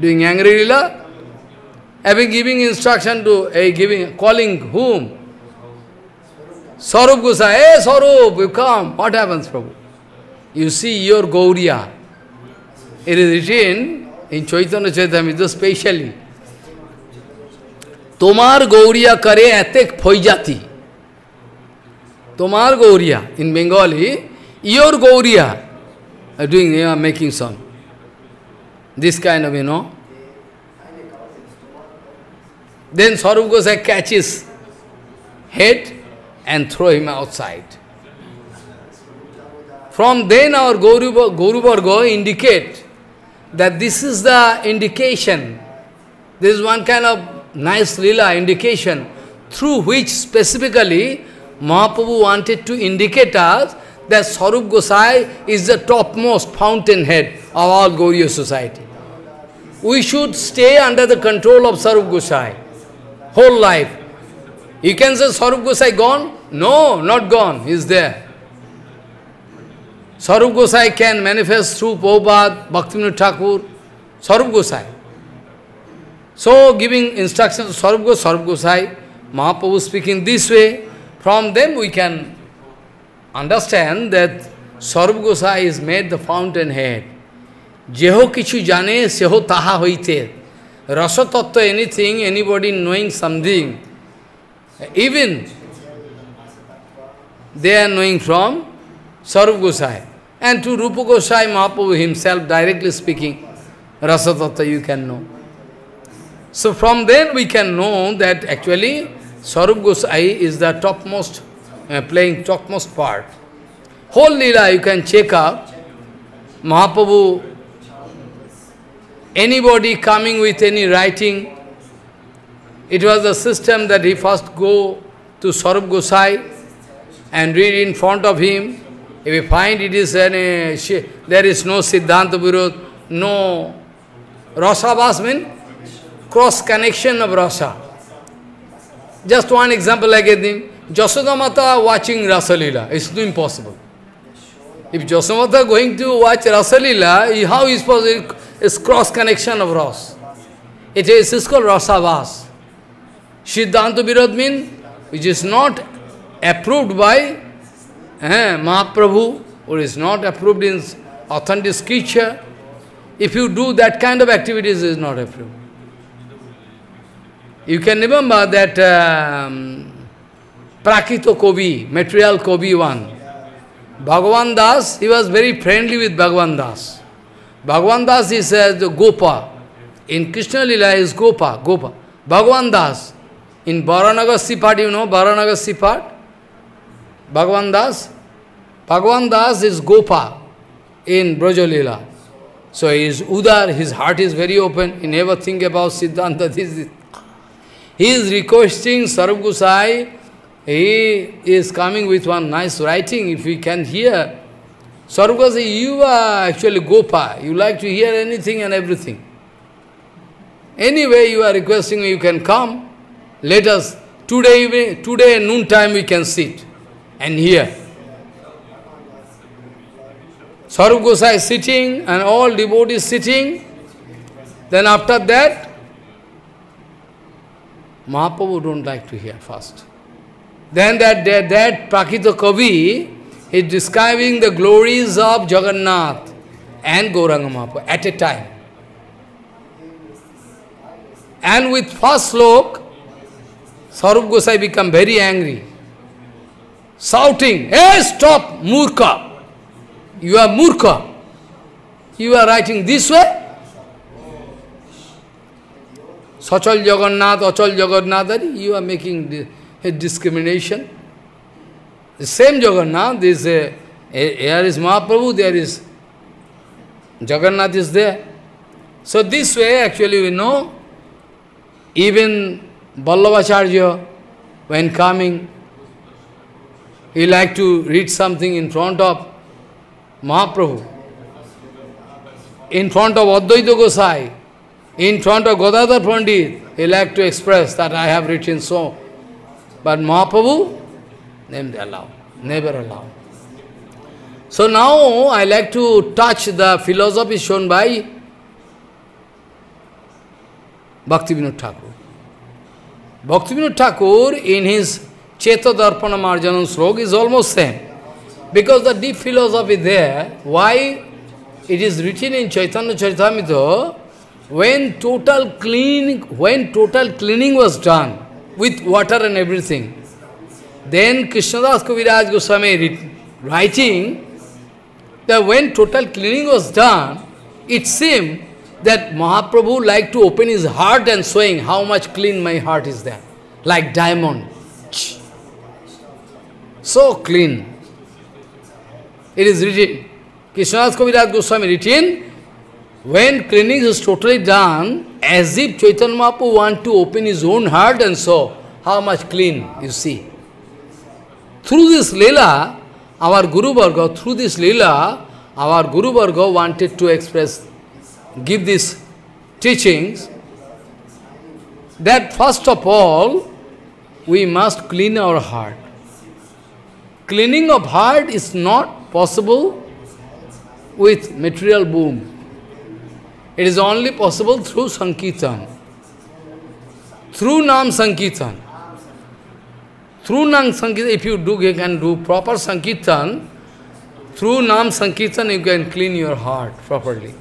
doing angry lila, having giving instruction to, a giving, calling whom? Sarup Gosai, hey Sarup, you come. What happens, Prabhu? You see your Gauriya. It is written in Chaitanya Chaitamrita specially. তোমার গৌরিয়া করে এতে ফৈজাতি তোমার Gaudiya in Bengali, Your Gauriya are doing, you are making some. This kind of, you know. Then Sarup Gosai catches head and throw him outside. From then our Guru, Guru indicate that this is the indication, this is one kind of nice lila indication through which specifically Mahaprabhu wanted to indicate us that Sarup Gosai is the topmost fountainhead of all Gauriya society. We should stay under the control of Sarup Gosai whole life. You can say Sarup Gosai gone? No, not gone. He is there. Sarup Gosai can manifest through Prabhupada, Bhaktivinoda Thakur, Sarup Gosai. So, giving instructions to Sarup Gosai, Mahaprabhu speaking this way, from them we can understand that Gosai is made the fountainhead. Jeho kichu jane, seho taha hoite. Rasa tattva, anything, anybody knowing something, even they are knowing from Sarup Gosai. And to Rupa Gosai, Mahaprabhu himself directly speaking, Rasa tattva you can know. So from then we can know that actually Sarup Gosai is the topmost, uh, playing topmost part. Whole Leela you can check out, Mahaprabhu, anybody coming with any writing, it was a system that he first go to Sarup Gosai and read in front of him. If we find it is any, there is no Siddhanta Virod, no Rasavas means cross connection of rasa. Just one example I gave him. Jasodamata watching Rasalila. It's impossible. If Jasodamata going to watch Rasalila, how is possible? It's cross connection of ras. It is it's called Rasavas. Siddhanta means which is not approved by eh, Mahaprabhu, or is not approved in authentic scripture. If you do that kind of activities, it is not approved. You can remember that um, Prakito Kobi, material Kobi one. Bhagavan Das, he was very friendly with Bhagavan Das. Bhagavan Das is uh, the Gopa. In Krishna Lila is Gopa, Gopa. Bhagavan Das. In Varanagar Sipat, you know, Varanagar Sipat? Bhagavan Das? Bhagavan Das is Gopa in Brajalila. So he is Udar, his heart is very open, he never think about Siddhanta, he is requesting Sarup Gosai, he is coming with one nice writing, if we can hear. Sarup Gosai, you are actually Gopa, you like to hear anything and everything. Anyway, you are requesting me, you can come. Let us, today, evening, today noon time we can sit and hear. Sarup Gosai is sitting and all devotees sitting. Then after that, Mahaprabhu don't like to hear first. Then that, that, that Prakita Kavi is describing the glories of Jagannath and Gauranga Mahaprabhu at a time. And with first slok, Sarup Gosai become very angry, shouting, Hey, stop, Murka! You are Murka! You are writing this way? Sachal Jagannath, Achal Jagannath, you are making a discrimination. The same Jagannath, this, uh, here is Mahaprabhu, there is Jagannath is there. So this way actually we know, even Vallabhacharya, when coming, he like to read something in front of Mahaprabhu, in front of Advaita Gosai, in front of Gadadhar Pandit, he like to express that I have written so. But Mahaprabhu, never allow, never allow. So now I like to touch the philosophy shown by Bhaktivinoda Thakur. Bhaktivinoda Thakur in his Cheta Darpana Marjanam Slok is almost same. Because the deep philosophy there, why it is written in Chaitanya Charitamrita, when total cleaning, when total cleaning was done with water and everything, then Krishnadas Kaviraj Goswami writing that when total cleaning was done, it seemed that Mahaprabhu liked to open his heart and showing how much clean my heart is there, like diamond. So clean. It is written, Krishnadas Kaviraj Goswami written, when cleaning is totally done, as if Chaitanya Mahaprabhu want to open his own heart and show how much clean you see. Through this Leela, our Guru Varga, through this Leela, our Guru Varga wanted to express, give these teachings, that first of all, we must clean our heart. Cleaning of heart is not possible with material boom. It is only possible through Sankirtan. Through Nam Sankirtan. Through Nam Sankirtan, if you do, you can do proper Sankirtan, through Nam Sankirtan you can clean your heart properly.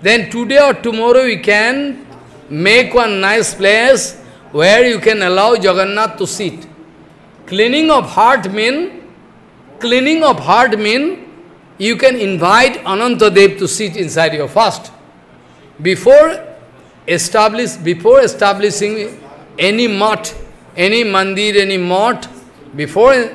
Then today or tomorrow you can make one nice place where you can allow Jagannath to sit. Cleaning of heart mean, cleaning of heart mean, you can invite Anantadev to sit inside your fast. Before establish, before establishing any mat, any mandir, any mott, before,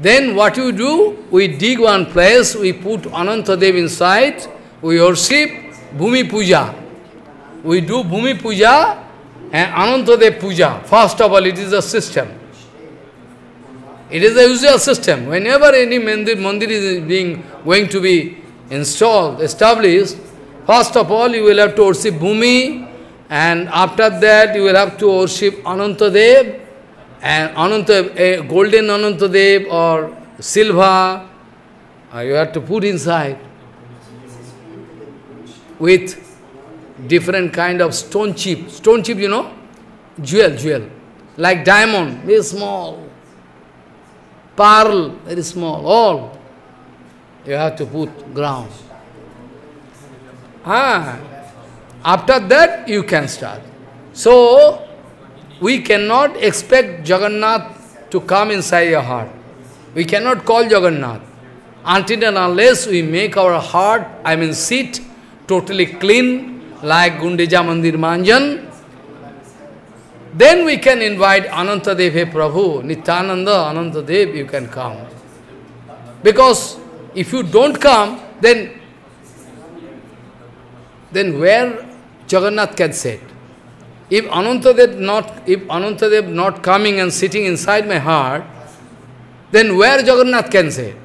then what you do? We dig one place, we put Anantadev inside, we worship Bhumi Puja. We do Bhumi Puja and Anantadev Puja. First of all, it is a system. It is a usual system. Whenever any mandir, mandir is being going to be installed, established, first of all you will have to worship Bhumi, and after that you will have to worship Anantadev, and Ananta, a golden Anantadev or silver, uh, you have to put inside with different kind of stone chip. Stone chip, you know, jewel, jewel, like diamond, very small, pearl, very small, all you have to put ground. Ah, after that you can start. So, we cannot expect Jagannath to come inside your heart. We cannot call Jagannath. Until and unless we make our heart, I mean seat, totally clean, like Gundicha Mandir Manjan, then we can invite Anantadev, hey Prabhu, Nityananda, Anantadev, you can come. Because if you don't come, then, then where Jagannath can sit? If Anantadev not, if Anantadev not coming and sitting inside my heart, then where Jagannath can sit?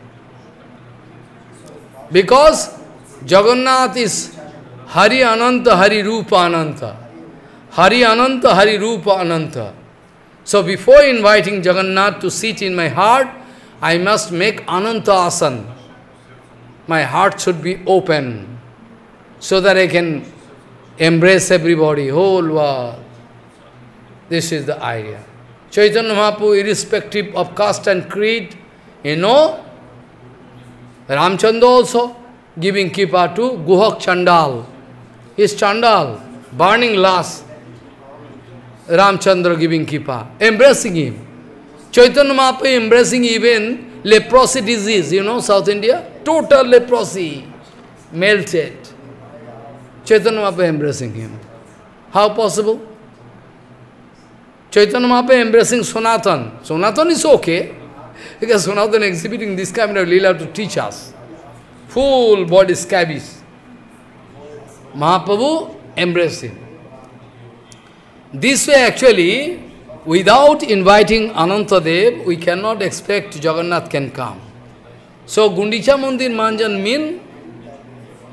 Because Jagannath is Hari Ananta, Hari Rupa Ananta. Hari Ananta, Hari Rupa Ananta. So before inviting Jagannath to sit in my heart, I must make Ananta Asan. My heart should be open so that I can embrace everybody, whole world. This is the idea. Chaitanya Mahaprabhu, irrespective of caste and creed, you know, Ramchandra also giving kipa to Guhak Chandal. His Chandal, burning last. Ramchandra giving kipa, embracing him. Chaitanya Mahaprabhu embracing even leprosy disease, you know, South India, total leprosy, melted. Chaitanya Mahaprabhu embracing him. How possible? Chaitanya Mahaprabhu embracing Sanatan. Sanatan is okay, because Sanatan exhibiting this kind of lila to teach us. Full body scabies. Mahaprabhu embraced him. This way actually, without inviting Anantadev, we cannot expect Jagannath can come. So Gundicha Mandir Manjan mean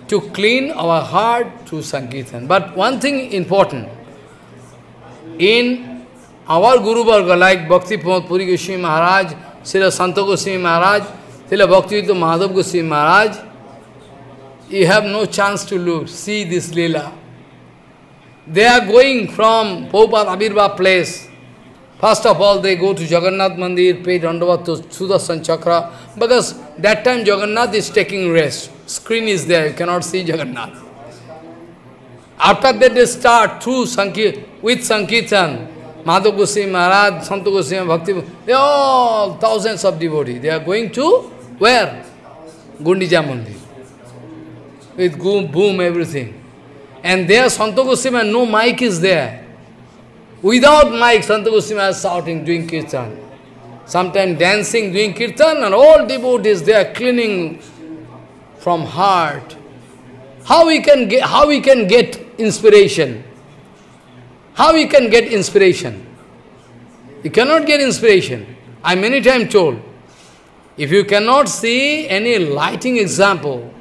to clean our heart to Sankirtan. But one thing important, in our Guru Varga, like Bhakti Pramod Puri Goswami Maharaj, Srila Santa Goswami Maharaj, Srila Bhakti Madhav Goswami Maharaj, you have no chance to look, see this lila. They are going from Prabhupada Abhirva place. First of all, they go to Jagannath Mandir, pay Dandavat to Sudarshan Chakra, because that time Jagannath is taking rest. Screen is there, you cannot see Jagannath. After that they start through Sankir, with Sankirtan, Madhav Goswami Maharaj, Santa Goswami, Bhakti, they are all thousands of devotees. They are going to where? Gundicha Mandir. With boom, boom, everything. And there Santa Goswami, no mic is there. Without mic, Santa Goswami is shouting, doing kirtan. Sometimes dancing, doing kirtan, and all devotees, they are cleaning from heart. How we can get, how we can get inspiration? How we can get inspiration? You cannot get inspiration. I many times told, if you cannot see any lighting example,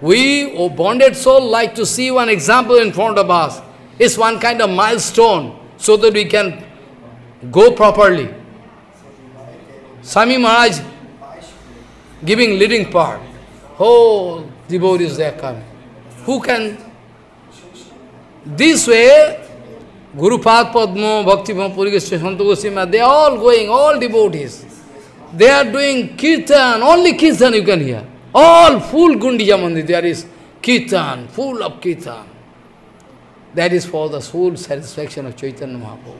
we, oh, bonded soul, like to see one example in front of us. It's one kind of milestone so that we can go properly. Swami Maharaj giving leading part. Oh, devotees they are coming. Who can? This way, Guru Pad Padma, Bhakti Purigesha, Santa they are all going, all devotees. They are doing kirtan, only kirtan you can hear. All full Gundicha Mandir, there is kirtan, full of kirtan. That is for the full satisfaction of Chaitanya Mahaprabhu.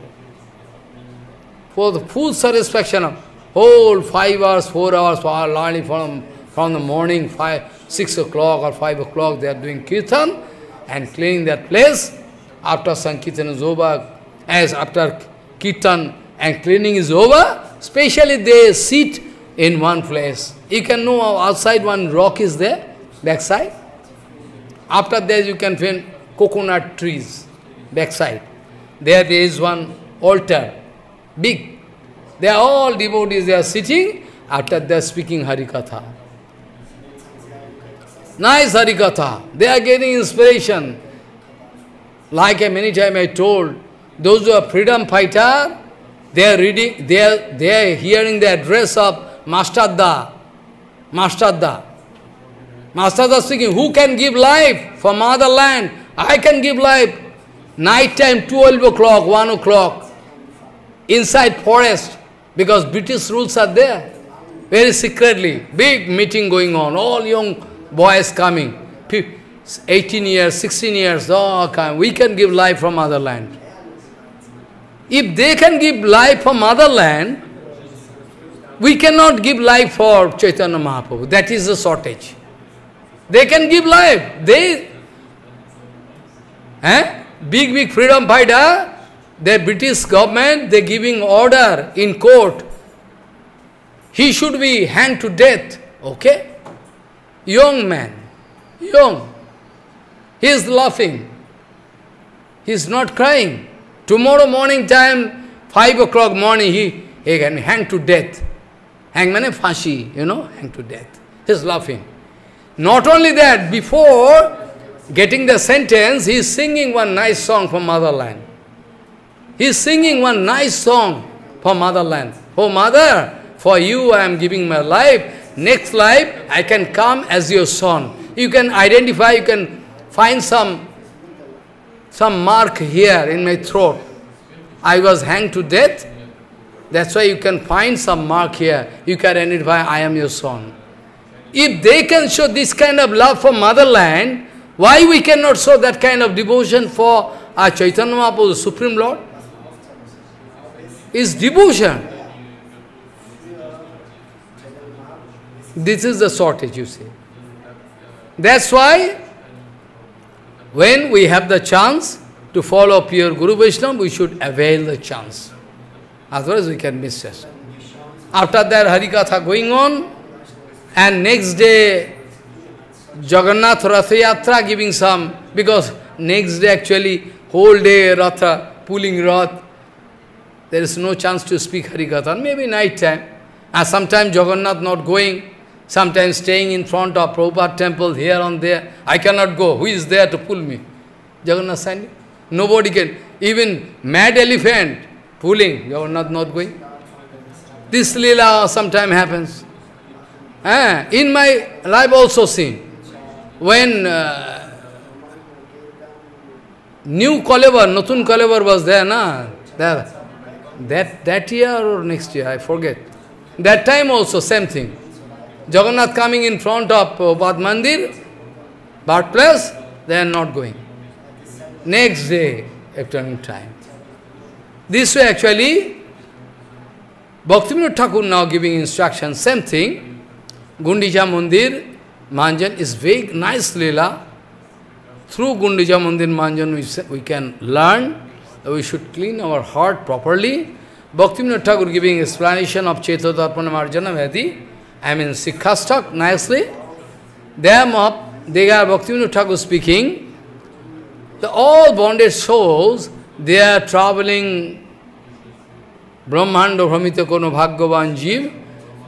For the full satisfaction of whole five hours, four hours, learning from, from the morning, five, six o'clock or five o'clock, they are doing kirtan and cleaning that place. After Sankirtan is over, as after kirtan and cleaning is over, Especially they sit in one place. You can know outside one rock is there, backside. After that you can find coconut trees, backside. There there is one altar, big. They are all devotees, they are sitting, after they are speaking Harikatha. Nice Harikatha. They are getting inspiration. Like I many times I told, those who are freedom fighter, they are reading, they are, they are hearing the address of Master Da. Master Da. Master Da speaking, who can give life for motherland? I can give life. Night time, 12 o'clock, 1 o'clock, inside forest, because British rules are there. Very secretly, big meeting going on, all young boys coming, 18 years, 16 years, oh, come. we can give life for motherland. If they can give life for motherland, we cannot give life for Chaitanya Mahaprabhu. That is the shortage. They can give life. They, eh? big, big freedom fighter, the British government, they giving order in court. He should be hanged to death. Okay? Young man, young. He is laughing. He is not crying. Tomorrow morning time, 5 o'clock morning, he, he can hang to death. Hang mane fashi, you know, hang to death. He is laughing. Not only that, before getting the sentence, he is singing one nice song for motherland. He is singing one nice song for motherland. Oh mother, for you I am giving my life. Next life, I can come as your son. You can identify, you can find some some mark here in my throat. I was hanged to death. That's why you can find some mark here. You can identify, I am your son. If they can show this kind of love for motherland, why we cannot show that kind of devotion for our Chaitanya Mahaprabhu, the Supreme Lord? Is devotion. This is the shortage, you see. That's why when we have the chance to follow pure Guru Vaishnava, we should avail the chance. Otherwise we can miss it. After that Harikatha going on, and next day Jagannath Ratha Yatra giving some, because next day actually whole day Ratha, pulling Rath, there is no chance to speak Harikatha, maybe night time. And sometimes Jagannath not going, sometimes staying in front of Prabhupada temple here and there. I cannot go. Who is there to pull me? Jagannath. Nobody can. Even mad elephant pulling, Jagannath not going. This lila sometimes happens. Eh, in my life also seen. When uh, new Kalevar, Natun Kalevar was there, na? There. that, that year or next year, I forget. That time also, same thing. Jagannath coming in front of uh, Bad Mandir, birthplace, they are not going. Next day, afternoon time. This way actually, Bhaktivinoda Thakur now giving instruction, same thing. Gundicha Mandir, Manjan is very nice lila. Through Gundicha Mandir Manjan we, we can learn we should clean our heart properly. Bhaktivinoda Thakur giving explanation of Chetotarpana Marjana Vedi, I mean Sikhastak nicely. They are Bhaktivinoda Thakur speaking, the all bonded souls, they are traveling Brahmanda Brahmita Kono Bhagavan Jeev,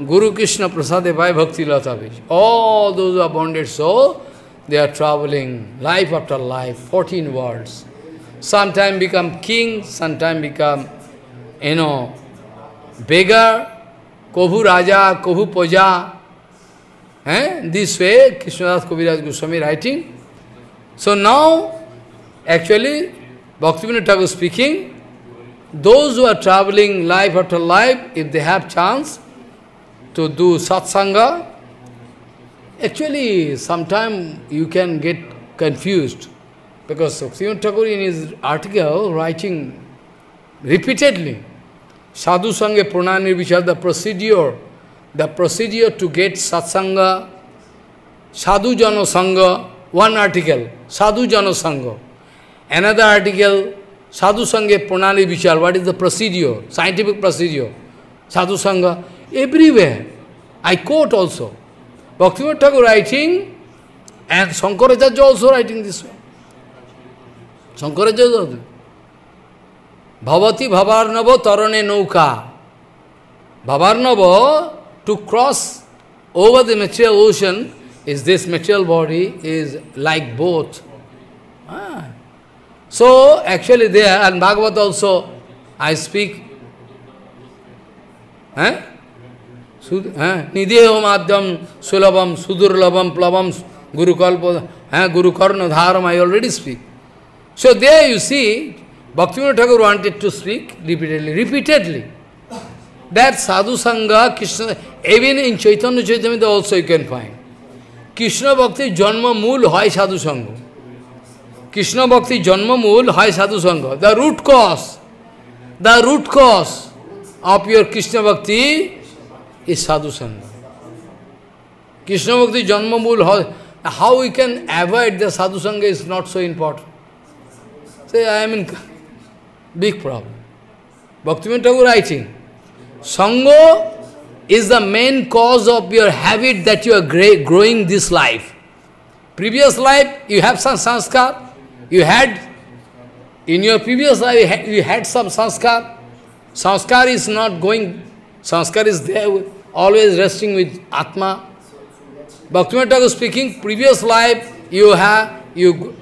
Guru Krishna Prasade Bhai Bhakti Lata All those who are bonded souls, they are traveling life after life, 14 worlds. Sometime become king, sometime become, you know, beggar, Kohu Raja, Kohu Poja. Eh? This way, Krishnadas Kaviraj Goswami writing. So now, actually, Bhaktivinoda Thakur speaking, those who are traveling life after life, if they have chance to do satsanga, actually, sometime you can get confused. Because Bhaktivinoda Thakur in his article writing repeatedly, Sadhu Sangha Pranani, which are the procedure, the procedure to get satsanga, Sadhu Jano Sangha, one article, Sadhu Jano Sangha. Another article, Sadhu Sangha Pranali Vichar, what is the procedure, scientific procedure, Sadhu Sangha, everywhere. I quote also. Bhaktivinoda Thakur writing, and Sankaracharya also writing this way. Sankaracharya Bhavati Bhavarnava Tarane Nauka. Bhavarnava, to cross over the material ocean, is this material body, is like both. Ah. So, actually there, and Bhagavad also, I speak, eh? Nidheho madhyam sulabam sudurlabam plavam guru kalpa, eh? guru karna dharam, I already speak. So there you see, Bhaktivinoda Thakur wanted to speak repeatedly, repeatedly. That sadhu sangha, Krishna, even in Chaitanya Chaitamita also you can find. Krishna Bhakti Janma Mool Hai Sadhu Sangha. Krishna Bhakti Janma Mool Hai Sadhu Sangha. The root cause, the root cause of your Krishna Bhakti is Sadhu Sangha. Krishna Bhakti Janma Mool, how we can avoid the Sadhu Sangha is not so important. Say, I am in big problem. Bhaktivinoda Thakur writing, Sangha is the main cause of your habit that you are growing this life. Previous life, you have some sanskar, you had, in your previous life, you had, you had some sanskar. Sanskar is not going, sanskar is there, always resting with Atma. Bhaktivinoda Thakur speaking, previous life, you have, you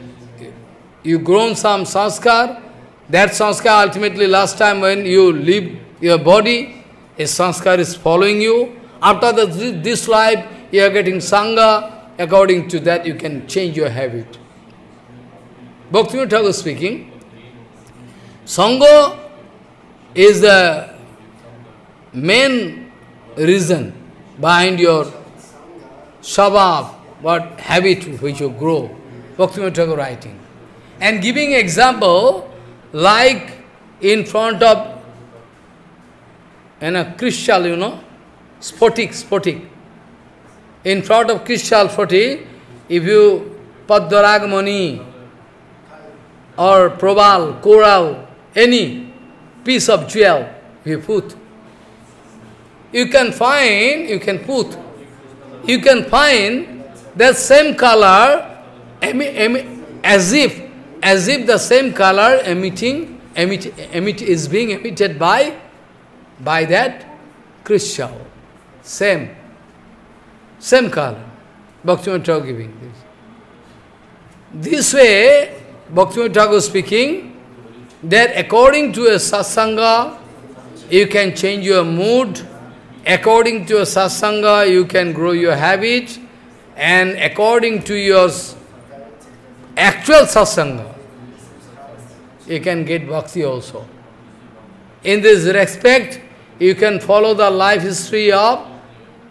you grown some sanskar, that sanskar ultimately last time when you leave your body, a sanskar is following you. After the, this life, you are getting sangha, according to that you can change your habit. Bhaktivinoda Thakur speaking, Sangha is the main reason behind your sabhav, what habit which you grow. Bhaktivinoda Thakur writing and giving example like in front of in a crystal, you know, sphotic, sphotic. In front of crystal sphotic, if you Padmaragmani or Probal, Coral, any piece of jewel you put, you can find, you can put, you can find that same color as if as if the same color emitting, emit, emit, is being emitted by, by that crystal. Same. Same color. Bhaktivinoda Thakur giving this. This way, Bhaktivinoda Thakur speaking, that according to a satsanga, you can change your mood, according to a satsanga, you can grow your habit, and according to your actual satsanga, you can get bhakti also. In this respect, you can follow the life history of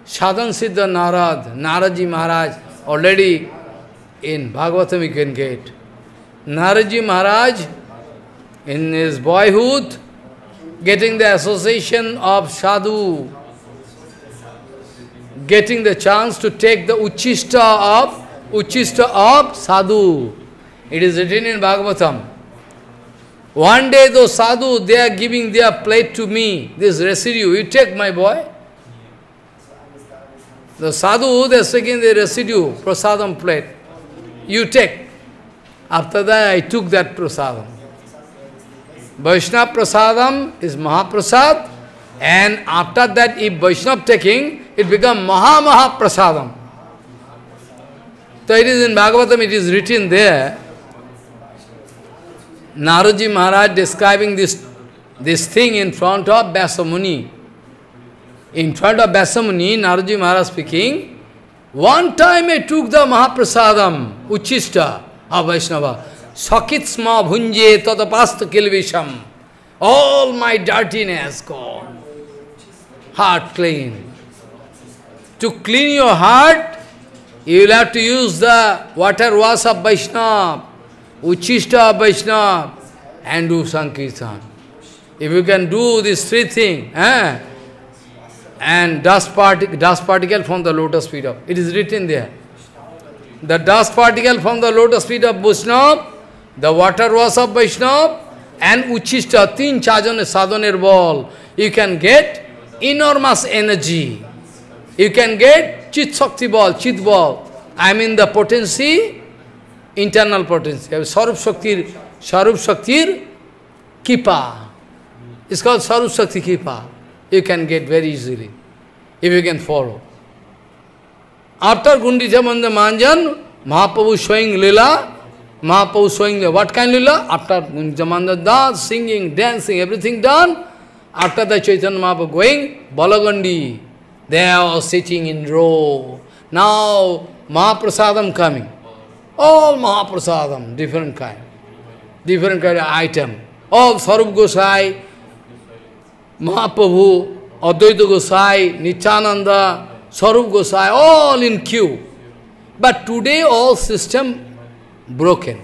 Sadhan Siddha Narad, Naraji Maharaj, already in Bhagavatam you can get. Naraji Maharaj, in his boyhood, getting the association of sadhu, getting the chance to take the uchista of uchista of sadhu. It is written in Bhagavatam. One day those sadhu, they are giving their plate to me, this residue, you take my boy. The sadhu, they are taking the residue, prasadam plate. You take. After that, I took that prasadam. Vaishnava prasadam is Mahaprasad, and after that, if Vaishnava taking, it becomes Maha Maha prasadam. So it is in Bhagavatam, it is written there, Naraji Maharaj describing this, this thing in front of Vyasamuni. In front of Vyasamuni, Naraji Maharaj speaking, one time I took the Mahaprasadam, Uchista of ah, Vaishnava, Sakitsma bhunje tatapasta kilvisham. All my dirtiness gone. Heart clean. To clean your heart, you will have to use the water wash of Vaishnava, Uchista of Vaishnava, and do Sankirtan. If you can do these three things, eh? and dust, partic dust particle from the lotus feet of, it is written there. The dust particle from the lotus feet of Vaishnava, the water wash of Vaishnava, and Uchista, tin chajan sadhaner ball, you can get enormous energy. You can get Chit Shakti ball, Chit ball. I mean the potency, internal potency. Sarup Shaktir, Sarup Shaktir Kipa. It's called Sarup Shakti Kipa. You can get very easily, if you can follow. After Gundicha Manda Manjan, Mahaprabhu showing Lila, Mahaprabhu showing the, what kind Lila? After Gundicha Manda dance, singing, dancing, everything done, after the Chaitanya Mahaprabhu going, Balagandi, they are sitting in row. Now, Mahaprasadam coming. All Mahaprasadam, different kind. Different kind of item. All Sarup Gosai, Mahaprabhu, Advaita Gosai, Nityananda, Sarup Gosai, all in queue. But today all system broken.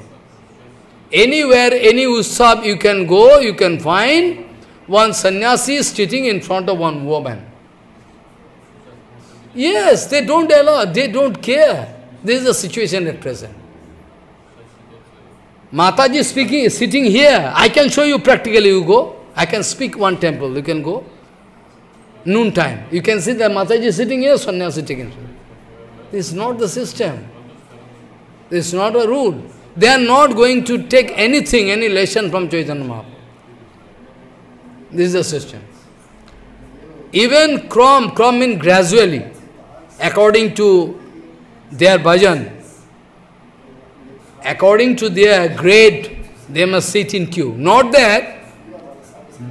Anywhere, any usav you can go, you can find one sannyasi sitting in front of one woman. Yes, they don't allow, they don't care. This is the situation at present. Mataji speaking, sitting here. I can show you practically, you go. I can speak one temple, you can go. Noon time. You can see that Mataji is sitting here, sannyasi sitting here. This is not the system. This is not a rule. They are not going to take anything, any lesson from Chaitanya Mahaprabhu. This is the system. Even Krom, Krom means gradually, according to their bhajan, according to their grade, they must sit in queue. Not that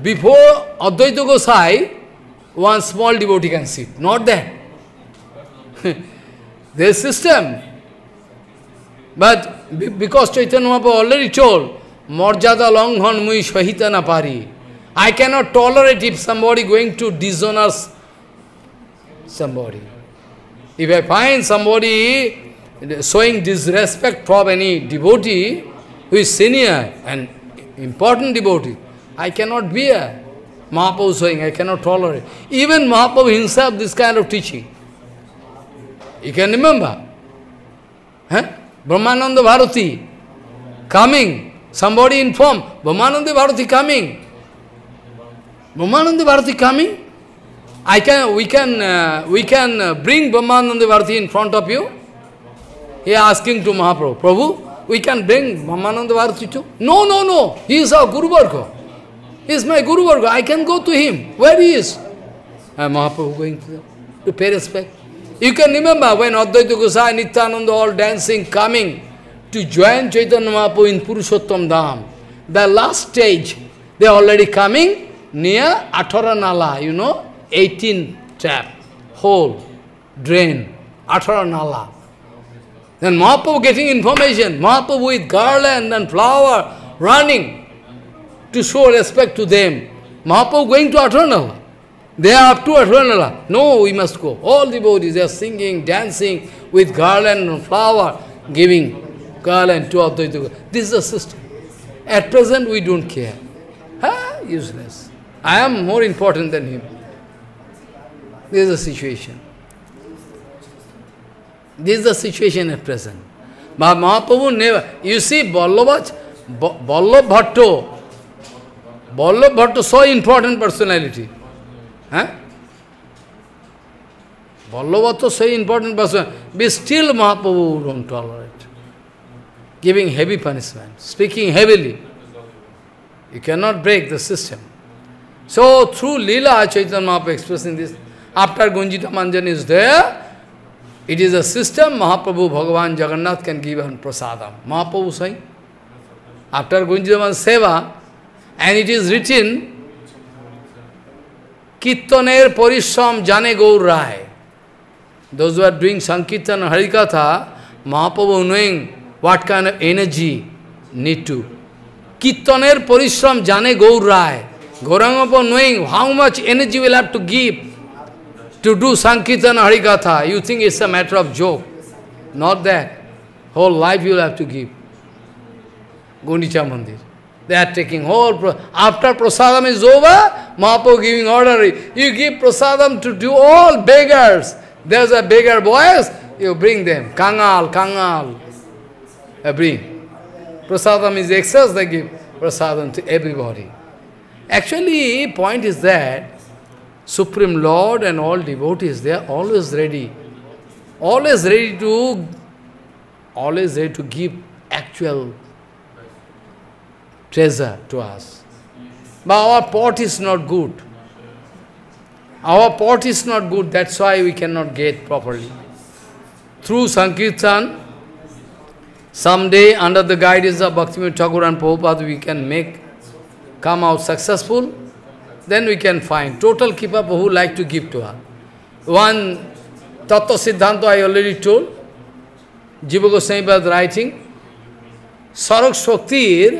before Advaita Gosai, one small devotee can sit. Not that. Their system. But because Chaitanya Mahaprabhu already told, Marjada longhon mui shahita na pari. I cannot tolerate if somebody going to dishonor somebody. If I find somebody showing disrespect from any devotee who is senior and important devotee, I cannot bear. Mahaprabhu saying, I cannot tolerate. Even Mahaprabhu himself, this kind of teaching. You can remember. Huh? Brahmananda Bharati coming. Somebody informed, Brahmananda Bharati coming. Brahmananda Bharati coming? I can, we can, uh, we can uh, bring Brahmananda Bharati in front of you. He asking to Mahaprabhu, Prabhu, we can bring Brahmananda Bharati too? No, no, no. He is our Guru Varga. He is my Guru Varga. I can go to him. Where he is? And Mahaprabhu going to, to pay respect. You can remember when Advaita Gosai, Nityananda all dancing, coming to join Chaitanya Mahaprabhu in Purushottam Dham. The last stage, they are already coming near Atharanala, you know, 18 tap, hole, drain, Atharanala. Then Mahaprabhu getting information, Mahaprabhu with garland and flower running to show respect to them. Mahaprabhu going to Atranala. They are up to Atranala. No, we must go. All devotees, they are singing, dancing with garland and flower, giving garland to Advaita. This is the system. At present, we don't care. Ah, useless. I am more important than him. This is the situation. This is the situation at present. But Mahaprabhu never, you see, Vallabha, Vallabh Bhatto, so important personality. Huh? Vallabha so important person, but still Mahaprabhu don't tolerate. Giving heavy punishment, speaking heavily. You cannot break the system. So, through Leela, Chaitanya Mahaprabhu expressing this, after Gundicha Manjan is there, it is a system Mahaprabhu Bhagavan Jagannath can give on prasadam. Mahaprabhu saying, after Gundicha Seva, and it is written, Kirtaner Parishram Jane Gaur Rai. Those who are doing Sankirtan and Harikatha, Mahaprabhu knowing what kind of energy need to. Kirtaner Parishram Jane Gaur Rai. Gaurangapa knowing how much energy will have to do Sankirtan Harikatha, you think it's a matter of joke. Not that. Whole life you will have to give. Gundicha Mandir. They are taking whole... Pro After prasadam is over, Mahaprabhu giving order, you give prasadam to do all beggars. There's a beggar boys, you bring them. Kangal, Kangal. You bring. Prasadam is excess, they give prasadam to everybody. Actually, point is that Supreme Lord and all devotees, they are always ready. Always ready to, always ready to give actual treasure to us. But our pot is not good. Our pot is not good, that's why we cannot get properly. Through Sankirtan, someday under the guidance of Bhaktivinoda Thakur and Prabhupada, we can make, come out successful then we can find total keeper who like to give to her. One Tattva Siddhanta I already told, Jiva Goswami was writing, Sarup Shakti,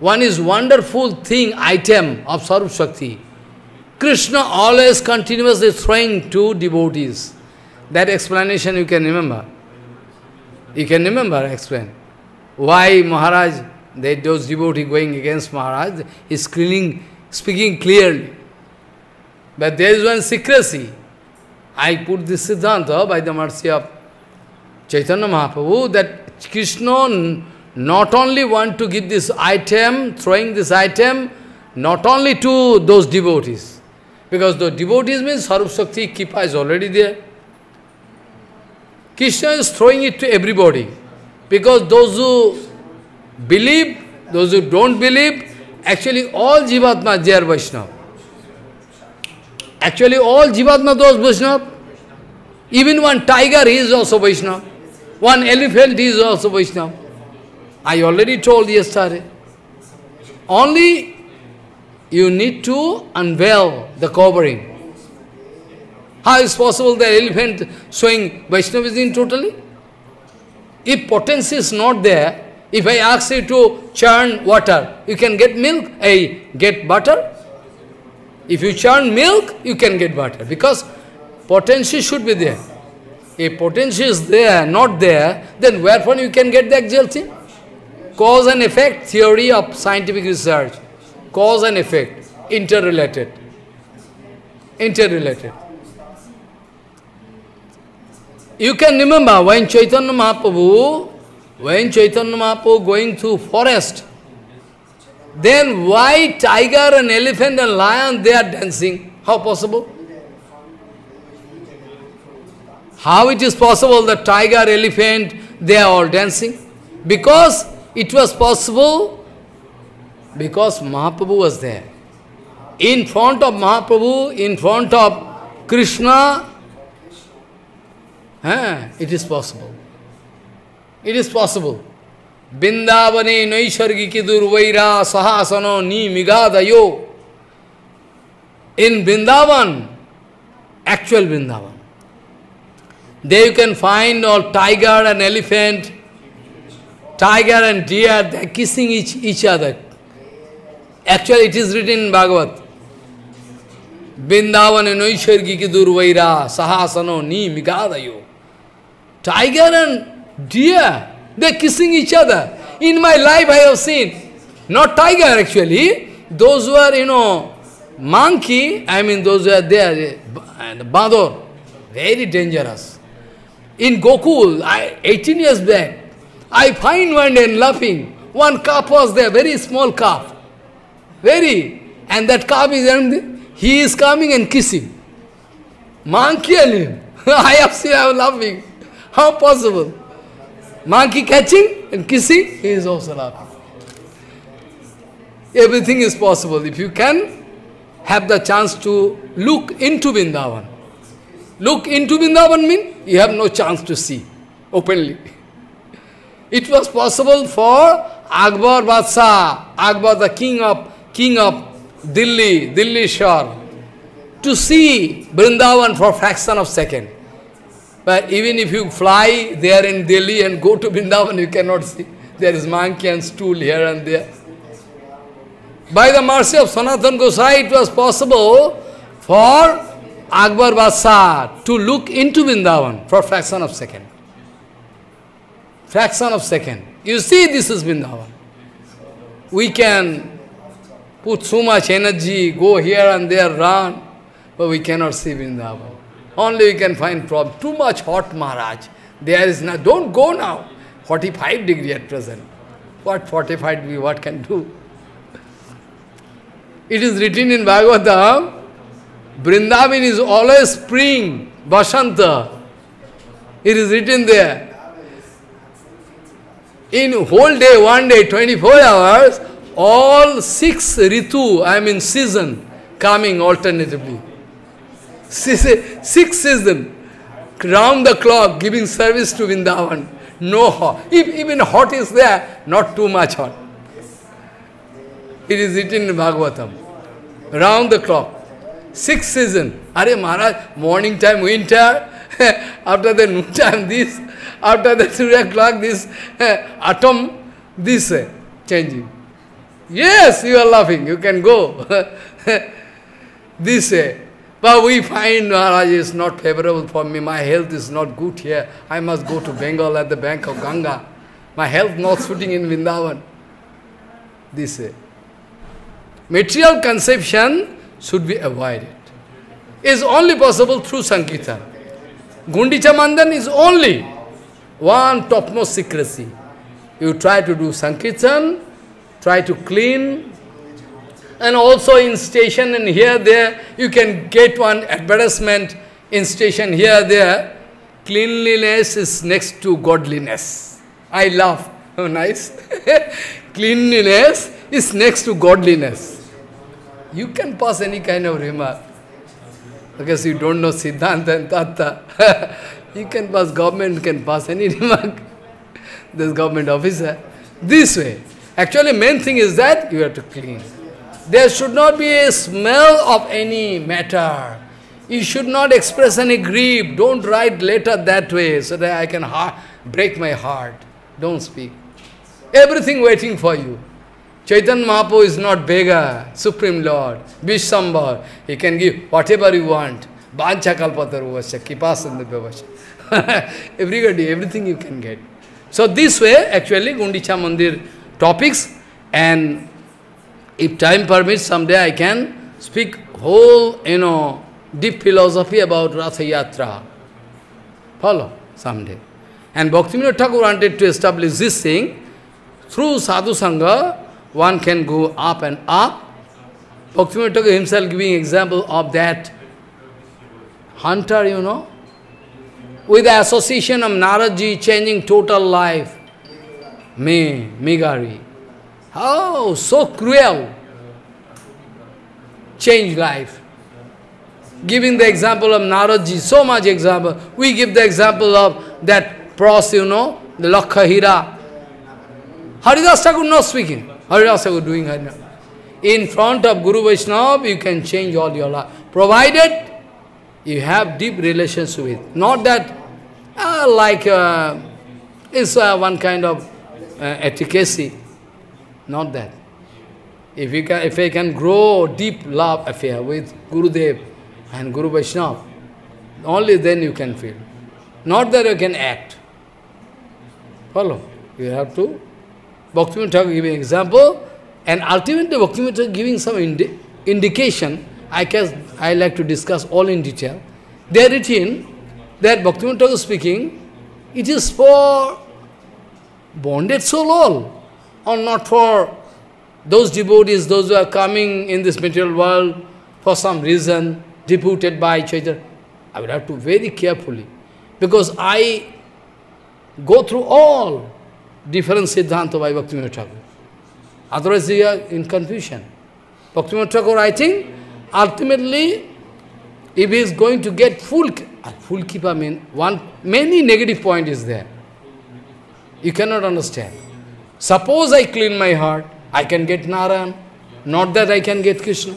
one is wonderful thing, item of Sarup Shakti. Krishna always continuously throwing to devotees. That explanation you can remember. You can remember, explain. Why Maharaj, they, those devotees going against Maharaj, is screaming speaking clearly. But there is one secrecy. I put this Siddhanta by the mercy of Chaitanya Mahaprabhu that Krishna not only want to give this item, throwing this item, not only to those devotees. Because the devotees means Sarup Shakti Kipa is already there. Krishna is throwing it to everybody. Because those who believe, those who don't believe, Actually, all Jivatma, they are Vaishnava. Actually, all Jivatma, those Vaishnava. Even one tiger, is also Vaishnava. One elephant, is also Vaishnava. I already told yesterday. Only you need to unveil the covering. How is possible the elephant showing Vaishnavism totally? If potency is not there, if I ask you to churn water, you can get milk, I get butter. If you churn milk, you can get butter, because potency should be there. If potency is there, not there, then wherefore you can get the actual thing? Cause and effect theory of scientific research. Cause and effect, interrelated. Interrelated. You can remember when Chaitanya Mahaprabhu when Chaitanya Mahaprabhu going through forest, then why tiger and elephant and lion, they are dancing? How possible? How it is possible that tiger, elephant, they are all dancing? Because it was possible, because Mahaprabhu was there. In front of Mahaprabhu, in front of Krishna, eh, it is possible. It is possible. Bindavane Naishargiki Durvaira Sahasano Ni Migadayo. In Bindavan, actual Bindavan, there you can find all tiger and elephant, tiger and deer, they are kissing each, each other. Actually, it is written in Bhagavad. Vrindavan Noishargiki Durvaira Sahasano Ni Migadayo. Tiger and deer, they're kissing each other. In my life I have seen, not tiger actually, those who are, you know, monkey, I mean those who are there, and Bador, very dangerous. In Gokul, I, 18 years back, I find one day laughing. One calf was there, very small calf. Very. And that calf is, and he is coming and kissing. Monkey and <laughs> him. I am laughing. How possible? Monkey catching and kissing, he is also laughing. Everything is possible. If you can have the chance to look into Vrindavan. Look into Vrindavan means you have no chance to see openly. <laughs> It was possible for Akbar Badshah, Akbar the king of king of Delhi, Delhi Shah, to see Vrindavan for fraction of second. But even if you fly there in Delhi and go to Vrindavan, you cannot see. There is monkey and stool here and there. By the mercy of Sanatan Gosai, it was possible for Akbar Badshah to look into Vrindavan for fraction of second fraction of second. You see this is Vrindavan. We can put so much energy, go here and there, run, but we cannot see Vrindavan. Only we can find problem. Too much hot Maharaj. There is not, don't go now. 45 degree at present. What 45 degree, what can do? It is written in Bhagavatam, Vrindavan is always spring, Vasanta. It is written there in whole day, one day, 24 hours, all six ritu, I mean season, coming alternatively. Six season, round the clock, giving service to Vrindavan. No hot. If even hot is there, not too much hot. It is written in Bhagavatam. Round the clock. Six season. Are Maharaj, morning time winter, <laughs> after the noon time this, after the 3 o'clock, this <laughs> atom, this uh, changing. Yes, you are laughing, you can go. <laughs> this way. But we find Maharaj is not favorable for me, my health is not good here. I must go to Bengal at the bank of Ganga. My health not suiting in Vrindavan. This way. Material conception should be avoided. Is only possible through Sankirtan. Gundicha Mandan is only one topmost secrecy. You try to do Sankirtan, try to clean, and also in station and here, there, you can get one advertisement in station here, there. Cleanliness is next to godliness. I laugh. <laughs> Oh, nice. <laughs> Cleanliness is next to godliness. You can pass any kind of remark. Because you don't know Siddhanta and Tattva. <laughs> You can pass, government can pass any remark. this government officer. This way. Actually, main thing is that you have to clean. There should not be a smell of any matter. You should not express any grief. Don't write letter that way so that I can break my heart. Don't speak. Everything waiting for you. Chaitanya Mahaprabhu is not beggar, Supreme Lord, Vishvambhar. He can give whatever you want. Vancha kalpataruvasya. <laughs> Everybody, everything you can get. So this way, actually, Gundicha Mandir topics, and if time permits, someday I can speak whole, you know, deep philosophy about Ratha Yatra. Follow, someday. And Bhaktivinoda Thakur wanted to establish this thing. Through Sadhu Sangha, one can go up and up. Bhaktivinoda Thakur himself giving example of that hunter, you know, with the association of Naraji changing total life. Me, Migari. Oh, so cruel. Change life. Giving the example of Naraji, so much example. We give the example of that pros, you know, the Lakhahira. Haridas Thakur not speaking. Haridas Thakur doing Haridas. In front of Guru Vaishnava, you can change all your life. Provided you have deep relations with. Not that uh, like uh, it's uh, one kind of uh, efficacy. Not that. if, you can, if I can grow deep love affair with Guru Gurudev and Guru Vaishnava, only then you can feel. Not that you can act. Follow? You have to. Bhaktivinoda giving example, and ultimately Bhaktivinoda giving some indi indication. I can I like to discuss all in detail. They are written that Bhaktivinoda Thakur speaking, it is for bonded soul all, or not for those devotees, those who are coming in this material world for some reason, deputed by Chaitanya. I will have to very carefully, because I go through all different Siddhanta by Bhaktivinoda Thakur. Otherwise, we are in confusion. Bhaktivinoda Thakur writing, ultimately, if he is going to get full, full kipa mean, one, many negative point is there. You cannot understand. Suppose I clean my heart, I can get Narayan, not that I can get Krishna.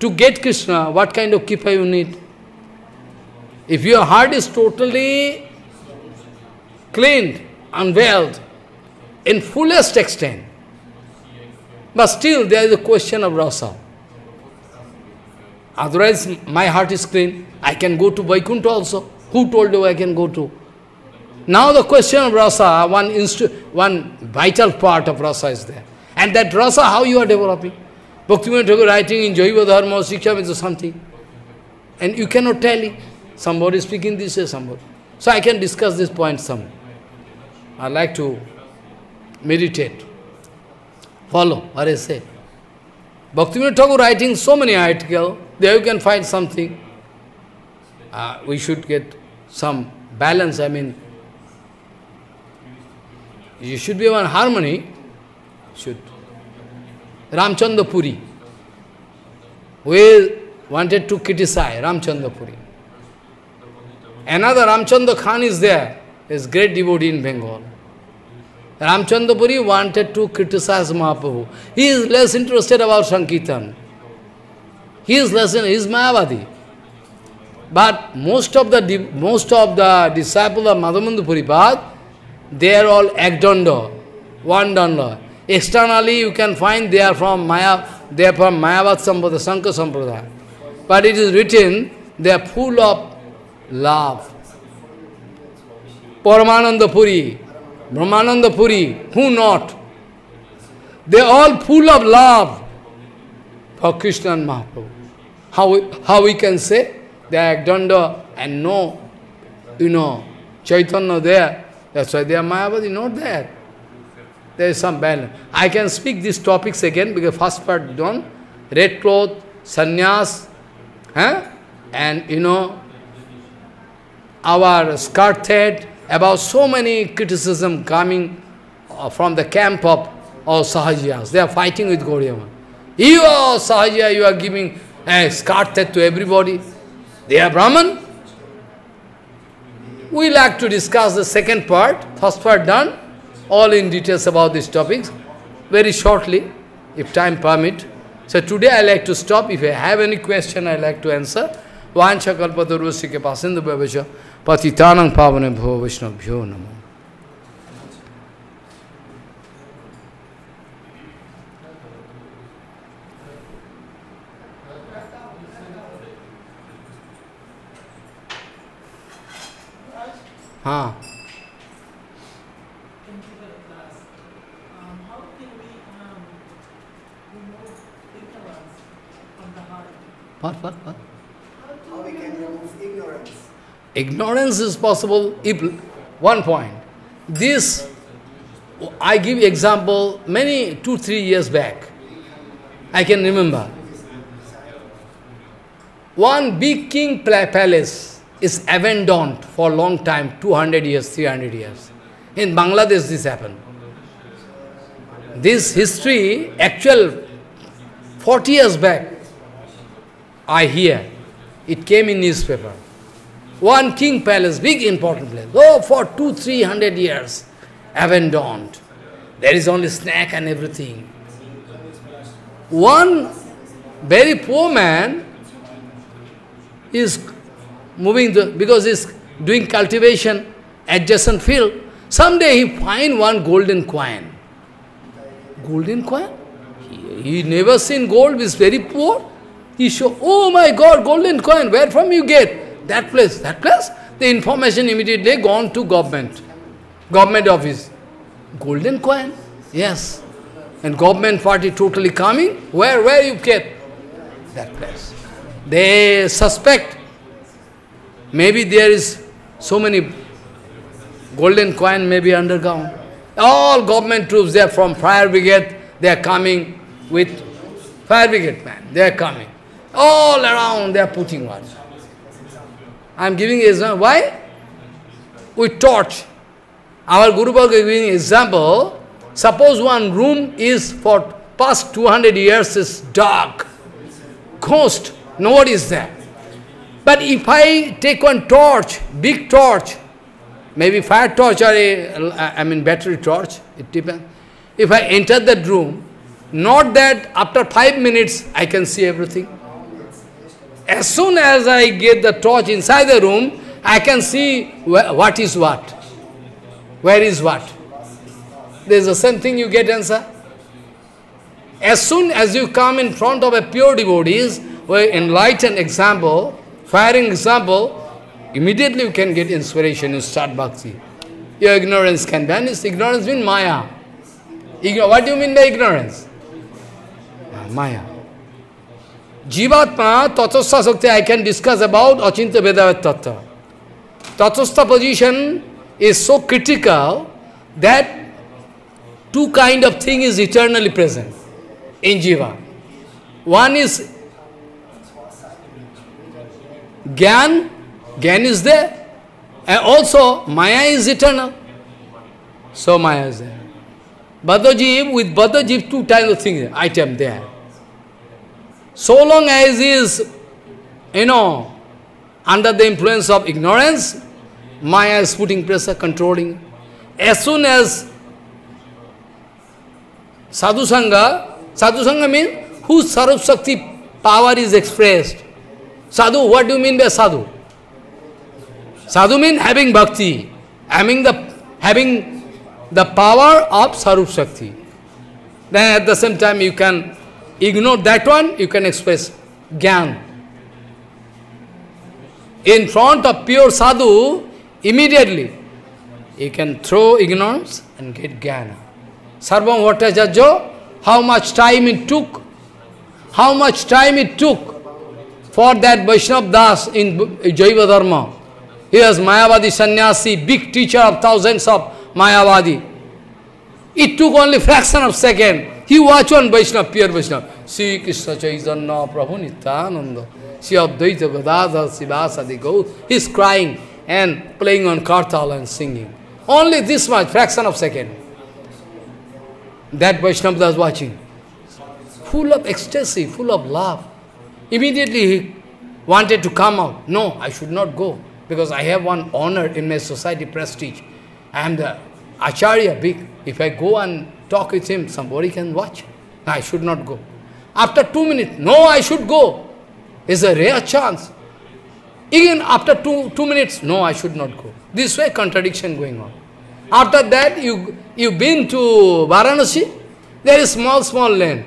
To get Krishna, what kind of kipa you need? If your heart is totally cleaned, unveiled, in fullest extent, but still there is a question of rasa. Otherwise, my heart is clean. I can go to Vaikuntha also. Who told you I can go to? Now the question of rasa, one, one vital part of rasa is there. And that rasa, how you are developing? Bhaktivinoda Thakur writing in Jaiva Dharma, Siksha or something. And you cannot tell it. Somebody speaking this way, somebody. So I can discuss this point some. I like to meditate. Follow what I say. Bhaktivinoda Thakur writing so many articles, there you can find something. Uh, we should get some balance, I mean, you should be one harmony, should. Ramchandra Puri, we wanted to criticize Ramchandra Puri. Another Ramchandra Khan is there, is great devotee in Bengal. Ramchandra Puri wanted to criticize Mahaprabhu. He is less interested about Sankirtan. He is less, he is Mayavadi. But most of the most of the disciples of Madhavendra Puripad, they are all ekdanda, one danda. Externally you can find they are from Maya, they are from Mayavad Sampradaya, Sankar Sampradaya. But it is written, they are full of love. Paramananda Puri, Brahmananda Puri, who not? They are all full of love for Krishna and Mahaprabhu. How we, how we can say? They are Ekdanda and no, you know, Chaitanya there. That's why they are Mayavadi, not there. There is some balance. I can speak these topics again because first part done. Red cloth, sannyas, huh? and you know, our skirt head, about so many criticism coming uh, from the camp of, uh, of Sahajiyas. They are fighting with Gauriyaman. You are Sahajiya, you are giving uh, a head to everybody. They are Brahman. We like to discuss the second part, first part done, all in details about these topics, very shortly, if time permit. So today I like to stop. If I have any question, I like to answer. Vancha kalpadurvasi ke pasindu bhavasya patitanang pavane bhava vaishnabhyo namo. हाँ What, what, what? How we can remove ignorance? Ignorance is possible if, one point, this, I give example many, two, three years back. I can remember. One big king palace is abandoned for a long time, 200 years, 300 years. In Bangladesh this happened. This history, actual 40 years back, I hear. It came in newspaper. One king palace, big important place. Oh, for two, three hundred years, abandoned. There is only snack and everything. One very poor man is moving the, because he's doing cultivation, adjacent field. Someday he find one golden coin. Golden coin? He, he never seen gold, he's very poor. He show, oh my God, golden coin, where from you get? That place, that place? The information immediately gone to government, government office. Golden coin? Yes. And government party totally coming, where, where you get? That place. They suspect, maybe there is so many golden coin maybe underground. All government troops, they are from fire brigade, they are coming with fire brigade man, they are coming. All around they are putting what? I am giving example. Why? We torch. Our Guru Bhagavad giving example. Suppose one room is for past 200 years is dark, ghost, nobody is there. But if I take one torch, big torch, maybe fire torch or a, I mean battery torch, it depends. If I enter that room, not that after five minutes I can see everything. As soon as I get the torch inside the room, I can see what is what. Where is what? There is the same thing you get answer. As soon as you come in front of a pure devotees, enlightened example, firing example, immediately you can get inspiration, you start bhakti. Your ignorance can vanish. Ignorance means maya. What do you mean by ignorance? Ah, maya. Jivatma, Tatastha Sakti, I can discuss about Achinta Vedavat Tattva. Tatastha position is so critical that two kind of thing is eternally present in Jiva. One is Gyan, Gyan is there, and also Maya is eternal. So Maya is there. Badajiv, with Badajiv, two types of things, item there. So long as he is, you know, under the influence of ignorance, Maya is putting pressure, controlling. As soon as Sadhu Sangha, Sadhu Sangha means whose Sarup Shakti power is expressed. Sadhu, what do you mean by sadhu? Sadhu means having bhakti, having the, having the power of Sarup Shakti. Then at the same time you can Ignore that one, you can express Gyan. In front of pure sadhu, immediately, you can throw ignorance and get Jnana. Sarvam Vatajajjo, oh? how much time it took, how much time it took for that Vaishnav Das in Jaiva Dharma. He was Mayavadi sannyasi, big teacher of thousands of Mayavadi. It took only fraction of second. He watch one Vaishnava, pure Vaishnava. Sri Krishna Chaitanya Prabhu Nityananda. Sri Advaita Gadadhar Srivasadi Gaur. He's crying and playing on kartal and singing. Only this much, fraction of second. That Vaishnava was watching. Full of ecstasy, full of love. Immediately he wanted to come out. No, I should not go. Because I have one honor in my society prestige. I am the Acharya, big. If I go and talk with him, somebody can watch. I should not go. After two minutes, no, I should go. It's a rare chance. Again, after two, two minutes, no, I should not go. This way, contradiction going on. After that, you, you've been to Varanasi, there is small, small lane.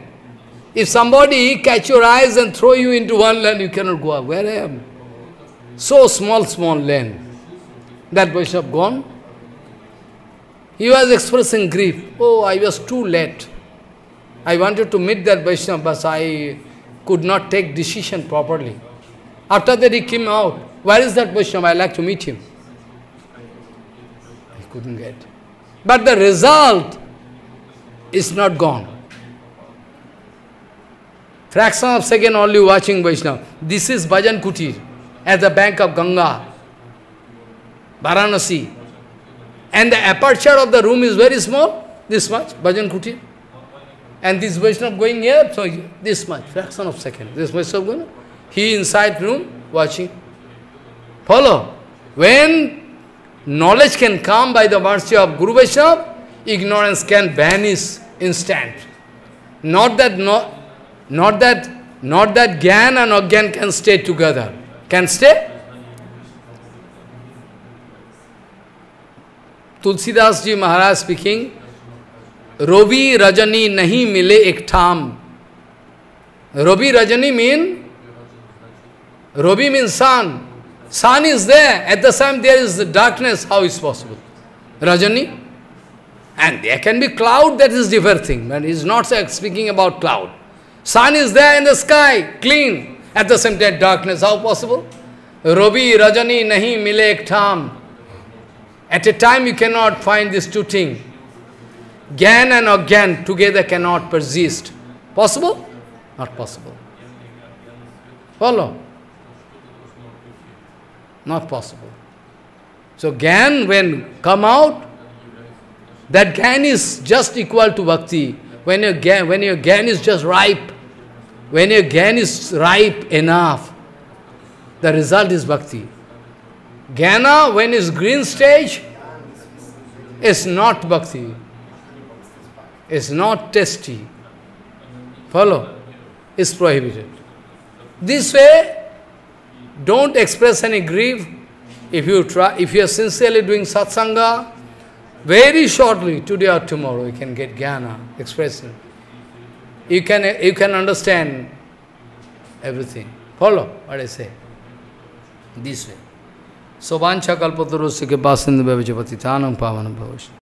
If somebody catch your eyes and throw you into one lane, you cannot go up. Where I am? So small, small lane. That Vaishnava gone, he was expressing grief. Oh, I was too late. I wanted to meet that Vaishnava, but I could not take decision properly. After that he came out. Where is that Vaishnava? I like to meet him. I couldn't get. But the result is not gone. Fraction of second only watching Vaishnava. This is Bhajan Kutir at the bank of Ganga, Varanasi. And the aperture of the room is very small, this much, Bhajan Kutir. And this Vaishnava going here, so this much, fraction of second. This Vaishnava going, he inside room watching. Follow. When knowledge can come by the mercy of Guru Vaishnava, ignorance can vanish instant. Not that not, not that not that Gyan and Agyan can stay together. Can stay? Tulsidas ji Maharaj speaking, Robi Rajani nahi mile ek tham. Robi Rajani mean? Robi means sun. Sun is there. At the same there is the darkness. How is possible? Rajani? And there can be cloud, that is different thing. But he's not speaking about cloud. Sun is there in the sky, clean. At the same time, darkness. How possible? Robi, Rajani, nahi mile ek tham. At a time you cannot find these two things. Gyan and Agyan together cannot persist. Possible? Not possible. Follow? Not possible. So Gyan, when come out, that Gyan is just equal to Bhakti. When your Gyan, when your Gyan is just ripe, when your Gyan is ripe enough, the result is Bhakti. Jnana, when is green stage, is not Bhakti. Is not tasty. Follow? Is prohibited. This way, don't express any grief. If you try, if you are sincerely doing satsanga, very shortly, today or tomorrow, you can get jnana, expressing. You can, you can understand everything. Follow what I say. This way. Sobancha kalpatarusya ke basinda bhavajapati tanam pavanam bhavashya.